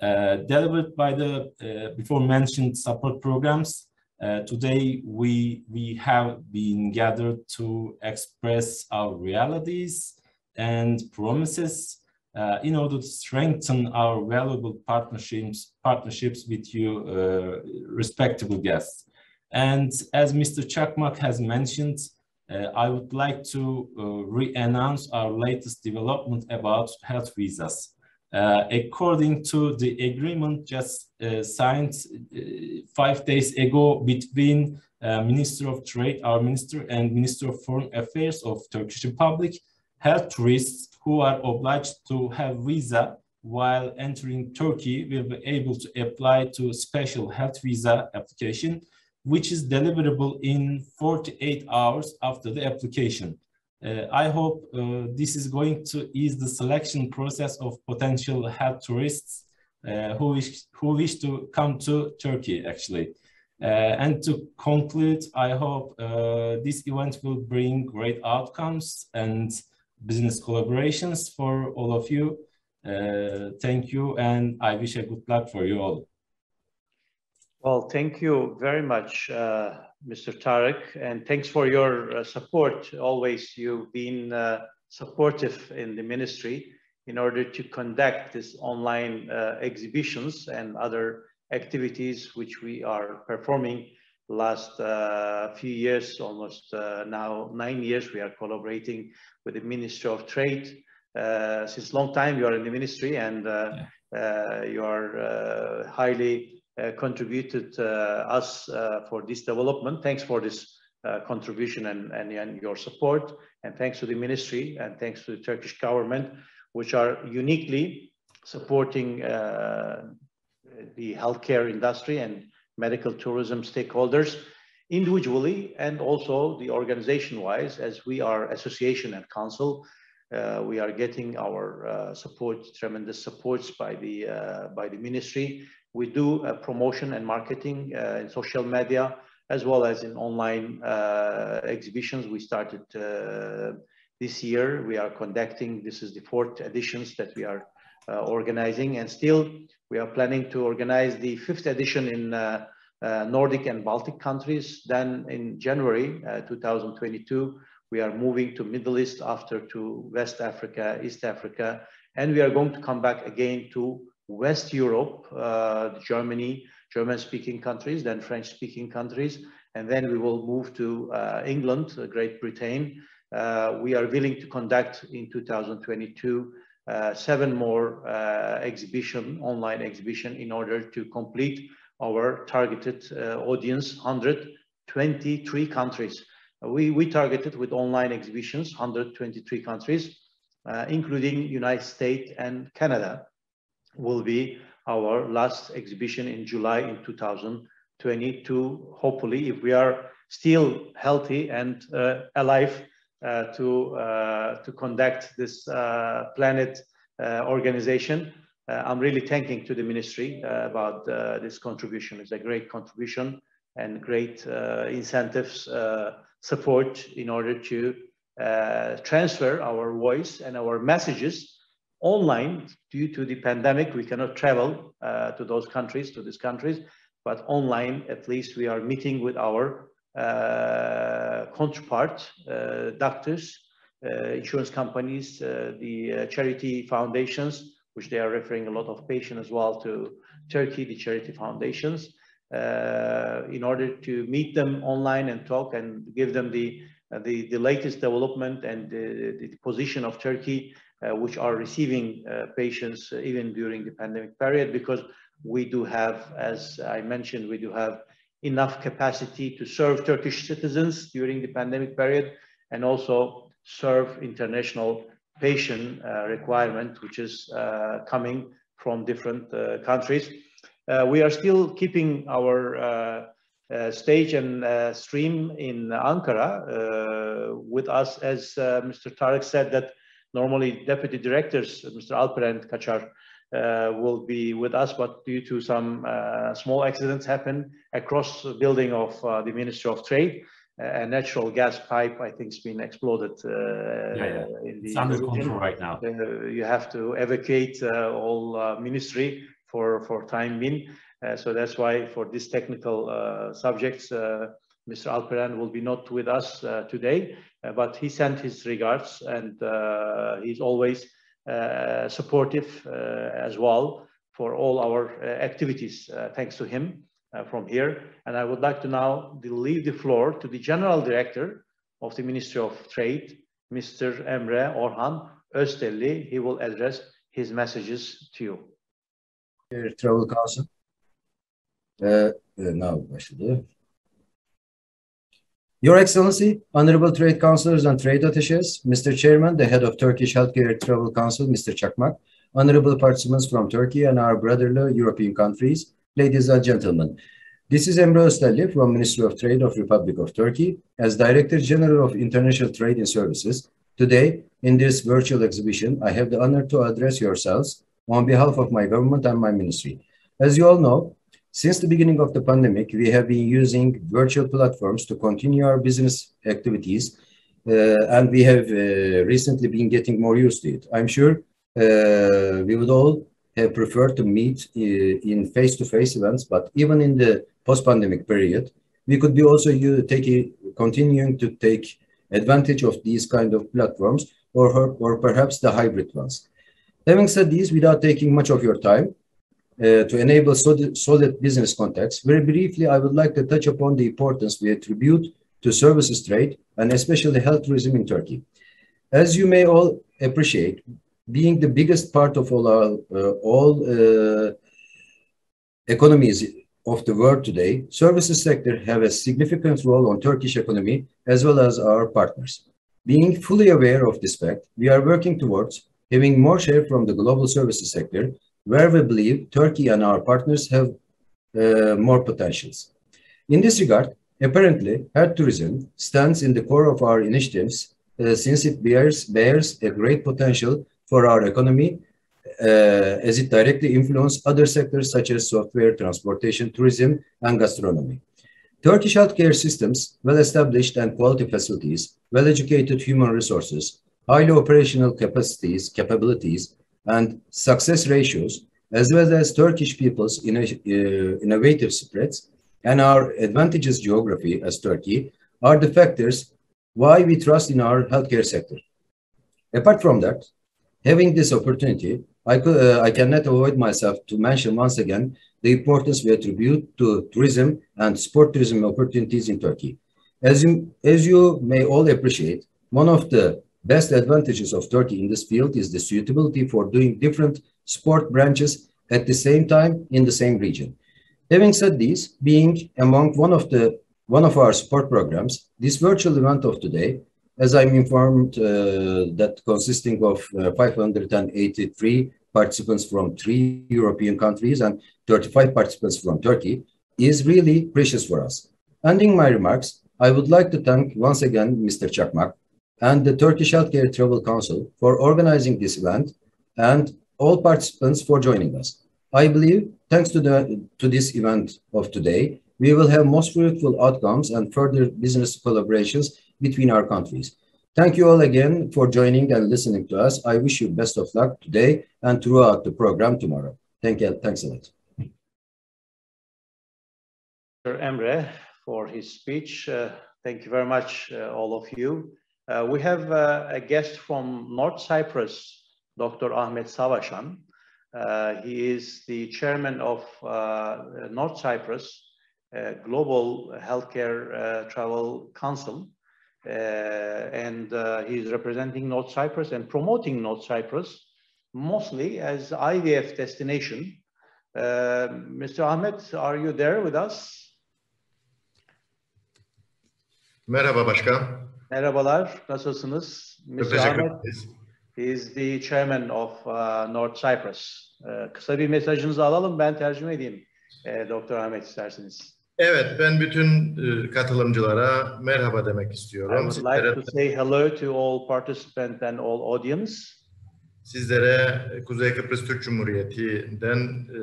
Speaker 7: Uh, delivered by the uh, before mentioned support programs, uh, today we, we have been gathered to express our realities and promises uh, in order to strengthen our valuable partnerships, partnerships with you, uh, respectable guests. And as Mr. Çakmak has mentioned, uh, I would like to uh, re-announce our latest development about health visas. Uh, according to the agreement just uh, signed five days ago between Minister of Trade, our Minister, and Minister of Foreign Affairs of Turkish Republic, health tourists who are obliged to have visa while entering Turkey will be able to apply to special health visa application which is deliverable in 48 hours after the application. Uh, I hope uh, this is going to ease the selection process of potential health tourists uh, who, wish, who wish to come to Turkey, actually. Uh, and to conclude, I hope uh, this event will bring great outcomes and business collaborations for all of you. Uh, thank you, and I wish a good luck for you all.
Speaker 1: Well, thank you very much, uh, Mr. Tarık, and thanks for your uh, support. Always you've been uh, supportive in the ministry in order to conduct these online uh, exhibitions and other activities which we are performing last uh, few years, almost uh, now nine years, we are collaborating with the Ministry of Trade. since long time you are in the ministry and yeah. you are highly uh, contributed uh, us uh, for this development. Thanks for this contribution and, and, and, your support. And thanks to the ministry and thanks to the Turkish government, which are uniquely supporting the healthcare industry and medical tourism stakeholders individually and also the organization wise as we are association and council uh, we are getting our uh, support tremendous supports by the uh, by the ministry. We do uh, promotion and marketing uh, in social media as well as in online uh, exhibitions. We started this year. We are conducting this is the fourth editions that we are organizing and still we are planning to organize the fifth edition in uh, Nordic and Baltic countries. Then in January uh, 2022, we are moving to Middle East after to West Africa, East Africa, and we are going to come back again to West Europe, uh, Germany, German-speaking countries, then French-speaking countries, and then we will move to uh, England, uh, Great Britain. Uh, we are willing to conduct in 2022 uh, seven more exhibition, online exhibition, in order to complete our targeted uh, audience, 123 countries. We, we targeted with online exhibitions, 123 countries, uh, including United States and Canada, will be our last exhibition in July in 2022. Hopefully, if we are still healthy and uh, alive uh, to, uh, to conduct this uh, planet organization, uh, I'm really thanking to the ministry uh, about uh, this contribution. It's a great contribution and great incentives support in order to transfer our voice and our messages online due to the pandemic. We cannot travel to those countries, to these countries, but online, at least we are meeting with our uh, counterpart, uh, doctors, uh, insurance companies, the charity foundations, which they are referring a lot of patients as well to Turkey, the charity foundations, uh, in order to meet them online and talk and give them the uh, the, the latest development and the, the position of Turkey, uh, which are receiving uh, patients even during the pandemic period, because we do have, as I mentioned, we do have enough capacity to serve Turkish citizens during the pandemic period and also serve international patient uh, requirement, which is uh, coming from different uh, countries. we are still keeping our stage and stream in Ankara with us, as Mr. Tarık said, that normally deputy directors, Mr. Alperen Kaçar, uh, will be with us, but due to some uh, small accidents happen across the building of uh, the Ministry of Trade, a natural gas pipe, I think, has been exploded. Uh,
Speaker 7: yeah, yeah. In the it's under control right now.
Speaker 1: Uh, you have to evacuate uh, all uh, ministry for for time being. Uh, so that's why for these technical uh, subjects, Mr. Alperen will be not with us today, but he sent his regards and he's always Uh, supportive uh, as well for all our uh, activities. thanks to him uh, from here. And I would like to now leave the floor to the General Director of the Ministry of Trade, Mr. Emre Orhan Öztelli. He will address his messages to you.
Speaker 8: Travel Council. Uh, now başladı. Your Excellency, Honorable Trade Councillors and Trade Attaches, Mr. Chairman, the Head of Turkish Healthcare Travel Council, Mr. Çakmak, Honorable participants from Turkey and our brotherly European countries, Ladies and gentlemen, this is Emre Öztelli from Ministry of Trade of Republic of Turkey as Director General of International Trade and Services. Today, in this virtual exhibition, I have the honor to address yourselves on behalf of my government and my ministry. As you all know, since the beginning of the pandemic, we have been using virtual platforms to continue our business activities, uh, and we have uh, recently been getting more used to it. I'm sure uh, we would all have preferred to meet uh, in face-to-face events, but even in the post-pandemic period, we could be also taking, continuing to take advantage of these kind of platforms or, or perhaps the hybrid ones. Having said this, without taking much of your time, uh, to enable solid, solid business contacts, very briefly, I would like to touch upon the importance we attribute to services trade and especially health tourism in Turkey. As you may all appreciate, being the biggest part of all our, uh, all uh, economies of the world today, services sector have a significant role on Turkish economy as well as our partners. Being fully aware of this fact, we are working towards having more share from the global services sector, where we believe Turkey and our partners have uh, more potentials. In this regard, apparently, health tourism stands in the core of our initiatives uh, since it bears, bears a great potential for our economy uh, as it directly influences other sectors such as software, transportation, tourism, and gastronomy. Turkish healthcare systems, well-established and quality facilities, well-educated human resources, highly operational capacities, capabilities, and success ratios, as well as Turkish people's uh, innovative spirits and our advantageous geography as Turkey are the factors why we trust in our healthcare sector. Apart from that, having this opportunity, I, could, uh, I cannot avoid myself to mention once again the importance we attribute to tourism and sport tourism opportunities in Turkey. As you, as you may all appreciate, one of the best advantages of Turkey in this field is the suitability for doing different sport branches at the same time in the same region. Having said this, being among one of the one of our sport programs, this virtual event of today, as I'm informed uh, that consisting of uh, 583 participants from three European countries and 35 participants from Turkey, is really precious for us. Ending my remarks, I would like to thank once again Mr. Çakmak and the Turkish Healthcare Travel Council for organizing this event and all participants for joining us. I believe, thanks to, the, to this event of today, we will have most fruitful outcomes and further business collaborations between our countries. Thank you all again for joining and listening to us. I wish you best of luck today and throughout the program tomorrow. Thank you. Thanks a lot.
Speaker 1: Mr. Emre for his speech. Uh, thank you very much, uh, all of you. Uh, we have uh, a guest from North Cyprus, Dr. Ahmet Savaşan. Uh, he is the chairman of uh, North Cyprus Global Healthcare Travel Council. and he's representing North Cyprus and promoting North Cyprus mostly as IVF destination. Mr. Ahmet, are you there with us?
Speaker 9: Merhaba başkan.
Speaker 1: Merhabalar, nasılsınız?
Speaker 9: Mr. Ahmet
Speaker 1: is the chairman of uh, North Cyprus. Uh, kısa bir mesajınızı alalım, ben tercüme edeyim. E, Doktor Ahmet isterseniz.
Speaker 9: Evet, ben bütün e, katılımcılara merhaba demek istiyorum.
Speaker 1: I would like to say hello to all participants and all audience.
Speaker 9: Sizlere Kuzey Kıbrıs Türk Cumhuriyeti'nden e,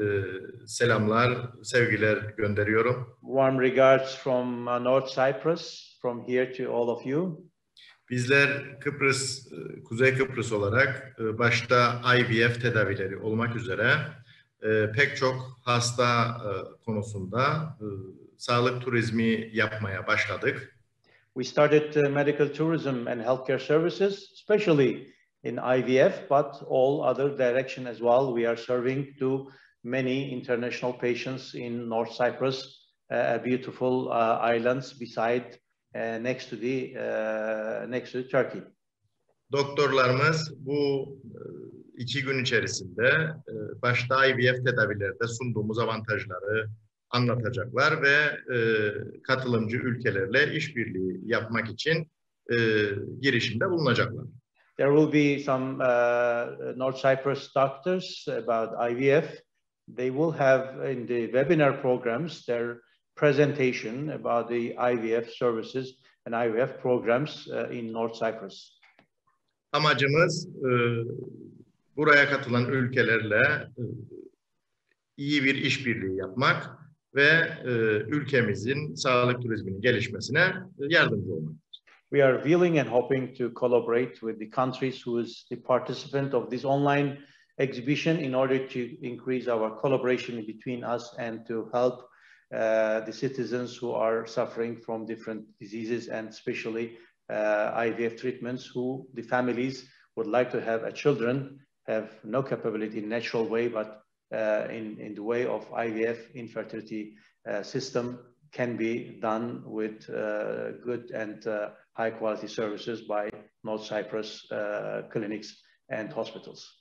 Speaker 9: selamlar, sevgiler gönderiyorum.
Speaker 1: Warm regards from uh, North Cyprus, from here to all of you.
Speaker 9: Bizler Kıbrıs, e, Kuzey Kıbrıs olarak e, başta IVF tedavileri olmak üzere e, pek çok hasta konusunda sağlık turizmi yapmaya başladık.
Speaker 1: We started medical tourism and healthcare services, especially in IVF, but all other direction as well. We are serving to many international patients in North Cyprus, a beautiful uh, islands beside uh, next to the uh, next to Turkey.
Speaker 9: Doktorlarımız bu e, iki gün içerisinde başta IVF tedavilerde sunduğumuz avantajları anlatacaklar ve e, katılımcı ülkelerle işbirliği yapmak için e, girişimde bulunacaklar.
Speaker 1: There will be some uh, North Cyprus doctors about IVF. They will have in the webinar programs their presentation about the IVF services and IVF programs uh, in North Cyprus.
Speaker 9: Amacımız e, buraya katılan ülkelerle e, iyi bir işbirliği yapmak ve e, ülkemizin sağlık turizminin gelişmesine yardımcı olmak.
Speaker 1: We are willing and hoping to collaborate with the countries who is the participant of this online exhibition in order to increase our collaboration between us and to help the citizens who are suffering from different diseases and especially uh, IVF treatments who the families would like to have a children have no capability in natural way, but uh, in, in the way of IVF infertility uh, system can be done with uh, good and uh, high quality services by North Cyprus clinics and hospitals.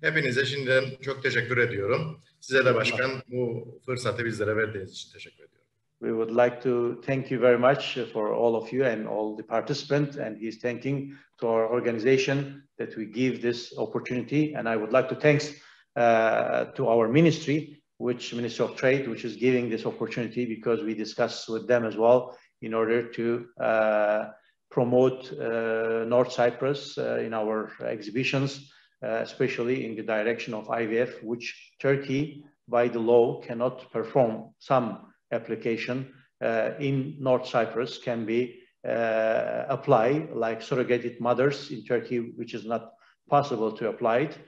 Speaker 9: Hepinize şimdiden çok teşekkür ediyorum. Size de başkan bu fırsatı bizlere verdiğiniz için teşekkür ediyorum.
Speaker 1: We would like to thank you very much for all of you and all the participants and he's thanking to our organization that we give this opportunity and I would like to thanks uh, to our ministry which Minister of Trade, which is giving this opportunity because we discussed with them as well in order to uh, promote uh, North Cyprus uh, in our exhibitions, especially in the direction of IVF, which Turkey by the law cannot perform some application uh, in North Cyprus can be uh, apply like surrogated mothers in Turkey, which is not possible to apply it.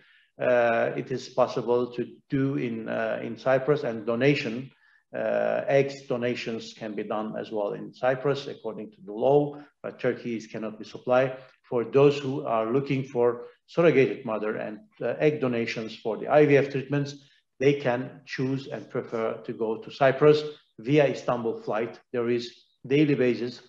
Speaker 1: Uh, it is possible to do in, in Cyprus and donation uh, eggs donations can be done as well in Cyprus according to the law, but Turkey cannot be supplied. For those who are looking for surrogated mother and uh, egg donations for the IVF treatments, they can choose and prefer to go to Cyprus via Istanbul flight. There is daily basis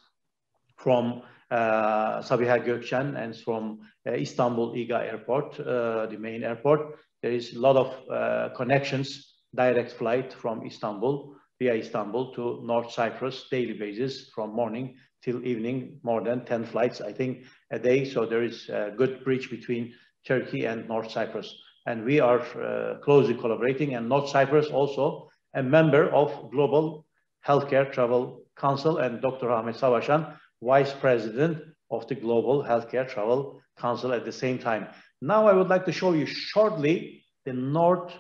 Speaker 1: from uh, Sabiha Gökçen and from uh, Istanbul IGA airport, uh, the main airport. There is a lot of uh, connections, direct flight from Istanbul via Istanbul to North Cyprus daily basis from morning till evening, more than 10 flights, I think, a day. So there is a good bridge between Turkey and North Cyprus. And we are uh, closely collaborating and North Cyprus also a member of Global Healthcare Travel Council and Dr. Ahmet Savaşan, Vice President of the Global Healthcare Travel Council at the same time. Now I would like to show you shortly the North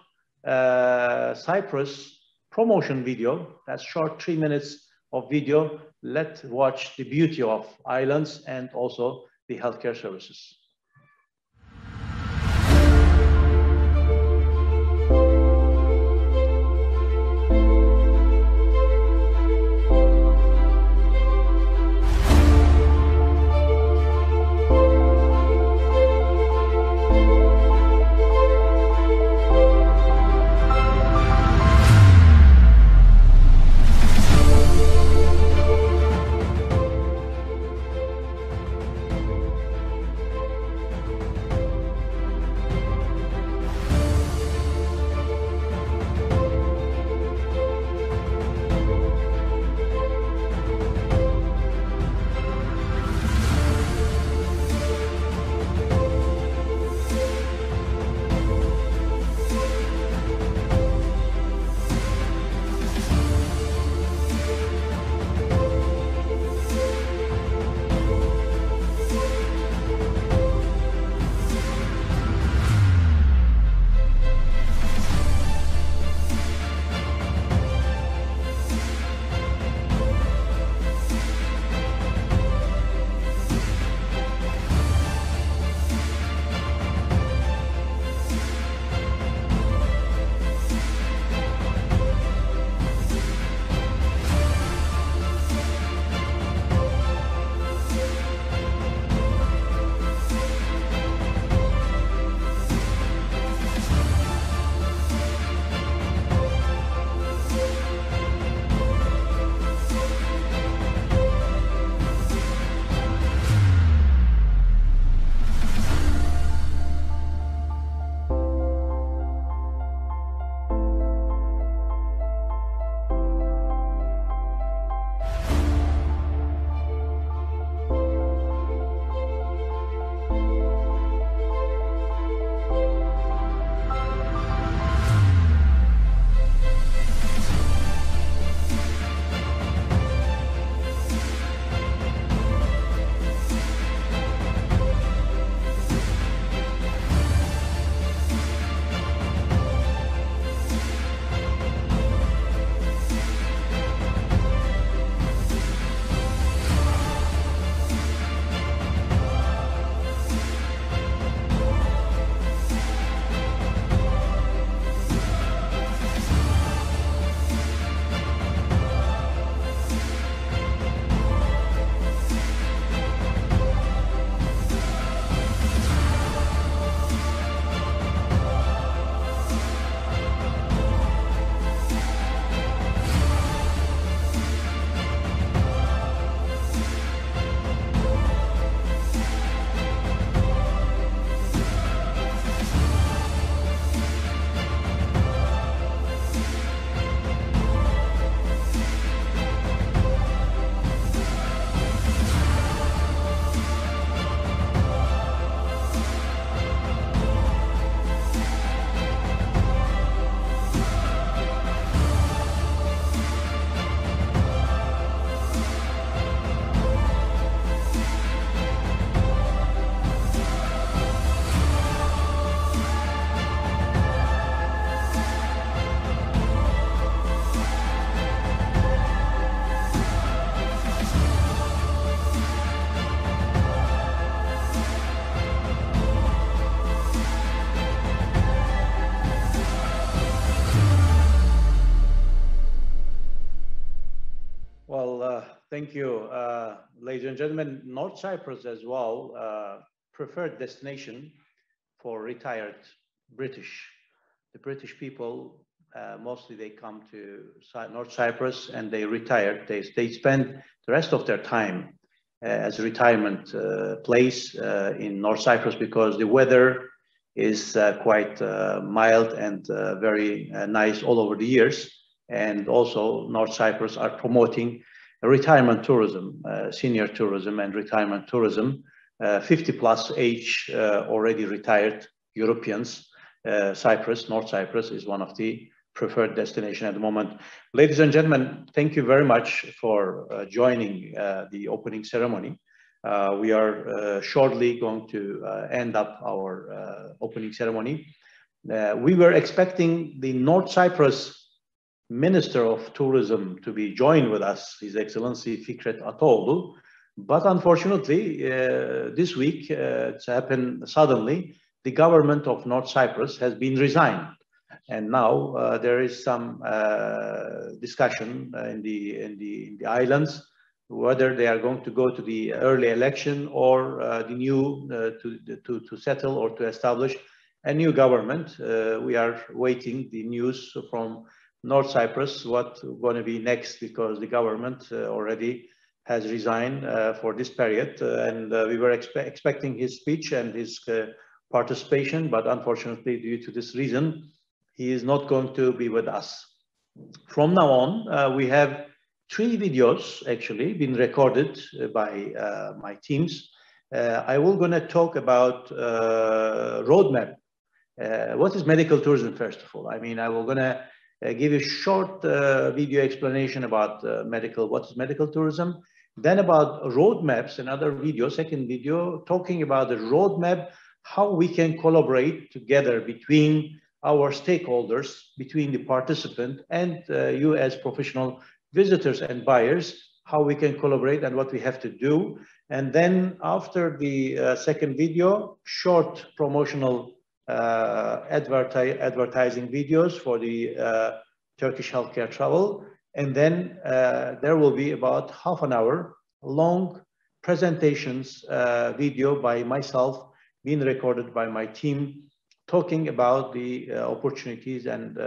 Speaker 1: uh, Cyprus promotion video. That's short, three minutes of video. Let's watch the beauty of islands and also the healthcare services. Thank you. Uh, ladies and gentlemen, North Cyprus as well, uh, preferred destination for retired British. The British people, uh, mostly they come to North Cyprus and they retire. They, they spend the rest of their time uh, as a retirement uh, place uh, in North Cyprus because the weather is quite mild and very nice all over the years. And also North Cyprus are promoting retirement tourism, uh, senior tourism and retirement tourism. Uh, 50 plus age uh, already retired Europeans, Cyprus, North Cyprus is one of the preferred destination at the moment. Ladies and gentlemen, thank you very much for uh, joining uh, the opening ceremony. Uh, we are shortly going to end up our opening ceremony. we were expecting the North Cyprus Minister of Tourism to be joined with us, His Excellency Fikret Ataoğlu. But unfortunately, uh, this week, uh, it's happened suddenly, the government of North Cyprus has been resigned. And now uh, there is some uh, discussion in, the, in, the, in the islands whether they are going to go to the early election or uh, the new uh, to, to, to settle or to establish a new government. we are waiting the news from North Cyprus, what's going to be next because the government uh, already has resigned uh, for this period. Uh, and we were expe expecting his speech and his participation, but unfortunately, due to this reason, he is not going to be with us. From now on, we have three videos actually been recorded by uh, my teams. Uh, I will gonna talk about uh, roadmap. what is medical tourism, first of all? I mean, I will gonna uh, give a short uh, video explanation about uh, medical, what is medical tourism, then about roadmaps, another video, second video, talking about the roadmap, how we can collaborate together between our stakeholders, between the participant and uh, you as professional visitors and buyers, how we can collaborate and what we have to do. And then after the uh, second video, short promotional uh, adverti advertising videos for the uh, Turkish healthcare travel. And then uh, there will be about half an hour long presentations video by myself being recorded by my team talking about the opportunities and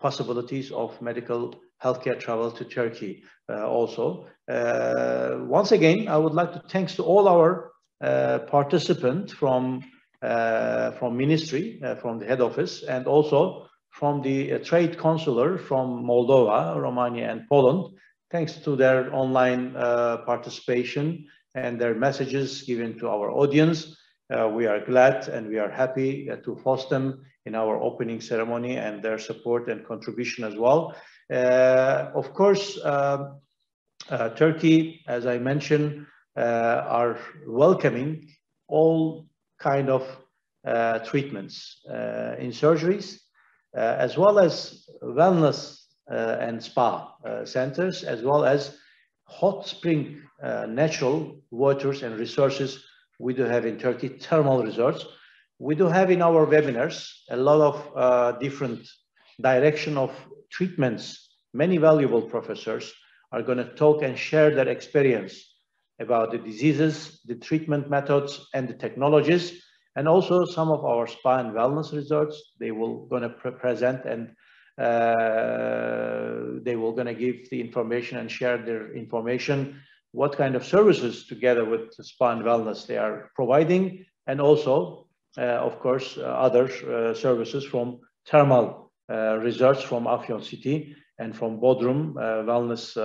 Speaker 1: possibilities of medical healthcare travel to Turkey uh, also. Uh, once again, I would like to thanks to all our uh, participants from uh, from ministry, uh, from the head office, and also from the uh, trade consular from Moldova, Romania, and Poland, thanks to their online participation and their messages given to our audience. Uh, we are glad and we are happy uh, to host them in our opening ceremony and their support and contribution as well. Uh, of course, um, Turkey, as I mentioned, are welcoming all kind of uh, treatments uh, in surgeries, uh, as well as wellness and spa centers, as well as hot spring natural waters and resources we do have in Turkey, thermal resorts. We do have in our webinars a lot of uh, different direction of treatments. Many valuable professors are going to talk and share their experience about the diseases, the treatment methods, and the technologies. And also some of our spa and wellness resorts, they will going to pre present and uh, they will going to give the information and share their information, what kind of services together with spa and wellness they are providing, and also, uh, of course, uh, other uh, services from thermal uh, resorts from Afyon City and from Bodrum uh, Wellness,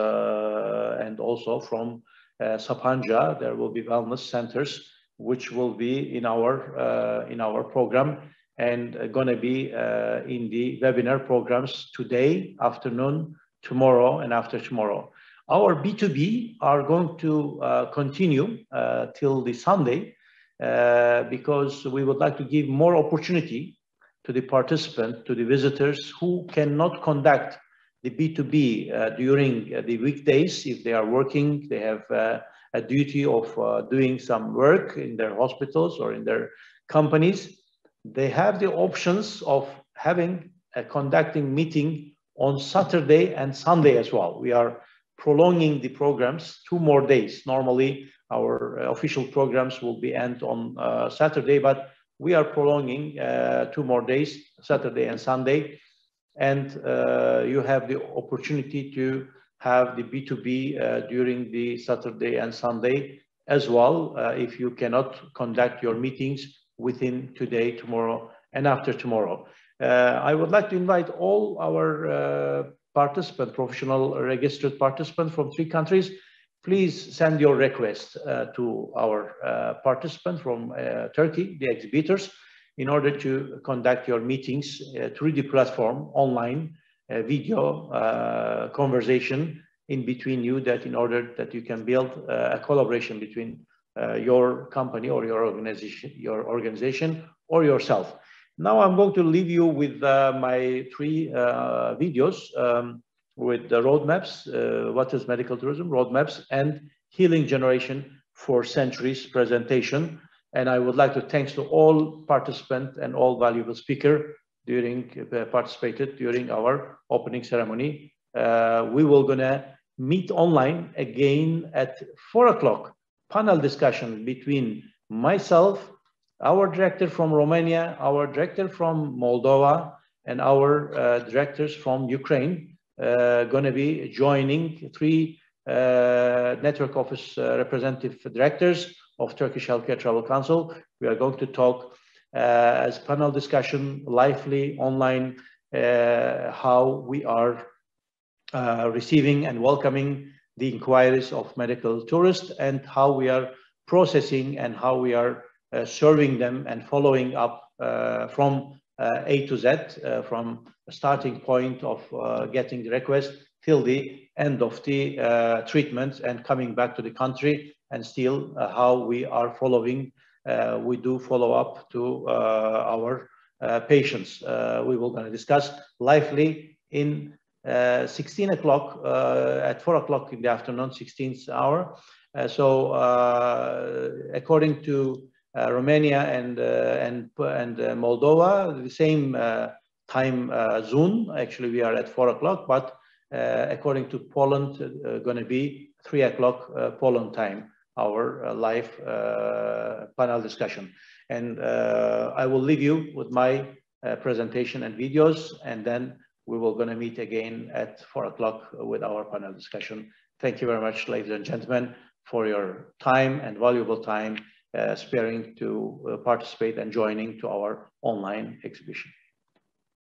Speaker 1: and also from Sapanca, there will be wellness centers, which will be in our, uh, in our program and going to be uh, in the webinar programs today, afternoon, tomorrow, and after tomorrow. Our B2B are going to uh, continue uh, till the Sunday uh, because we would like to give more opportunity to the participant, to the visitors who cannot conduct the B2B uh, during uh, the weekdays, if they are working, they have uh, a duty of doing some work in their hospitals or in their companies, they have the options of having a conducting meeting on Saturday and Sunday as well. We are prolonging the programs two more days. Normally, our official programs will be end on Saturday, but we are prolonging two more days, Saturday and Sunday. And you have the opportunity to have the B2B during the Saturday and Sunday as well, if you cannot conduct your meetings within today, tomorrow, and after tomorrow. Uh, I would like to invite all our uh, participant, professional registered participants from three countries. Please send your request uh, to our uh, participants from uh, Turkey, the exhibitors, in order to conduct your meetings uh, through the platform, online, video, conversation in between you that in order that you can build a collaboration between your company or your organization, your organization or yourself. Now I'm going to leave you with uh, my three uh, videos um, with the roadmaps, uh, what is medical tourism, roadmaps, and healing generation for centuries presentation. And I would like to thanks to all participants and all valuable speaker during uh, participated during our opening ceremony. Uh, we will gonna meet online again at four o'clock panel discussion between myself our director from Romania, our director from Moldova, and our uh, directors from Ukraine uh, to be joining three uh, network office uh, representative directors of Turkish Healthcare Travel Council. We are going to talk uh, as panel discussion, lively, online, uh, how we are receiving and welcoming the inquiries of medical tourists and how we are processing and how we are uh, serving them and following up uh, from uh, A to Z, from a starting point of getting the request till the end of the treatment and coming back to the country and still how we are following we do follow up to our uh, patients. Uh, we will going to discuss lively in uh, 16 o'clock at 4 o'clock in the afternoon, 16th hour. so according to uh, Romania and uh, and and uh, Moldova, the same time zone. Actually, we are at four o'clock, but according to Poland, going to be three o'clock Poland time. Our live panel discussion, and I will leave you with my presentation and videos, and then we will to meet again at four o'clock with our panel discussion. Thank you very much, ladies and gentlemen, for your time and valuable time uh, sparing to uh, participate and joining to our online exhibition.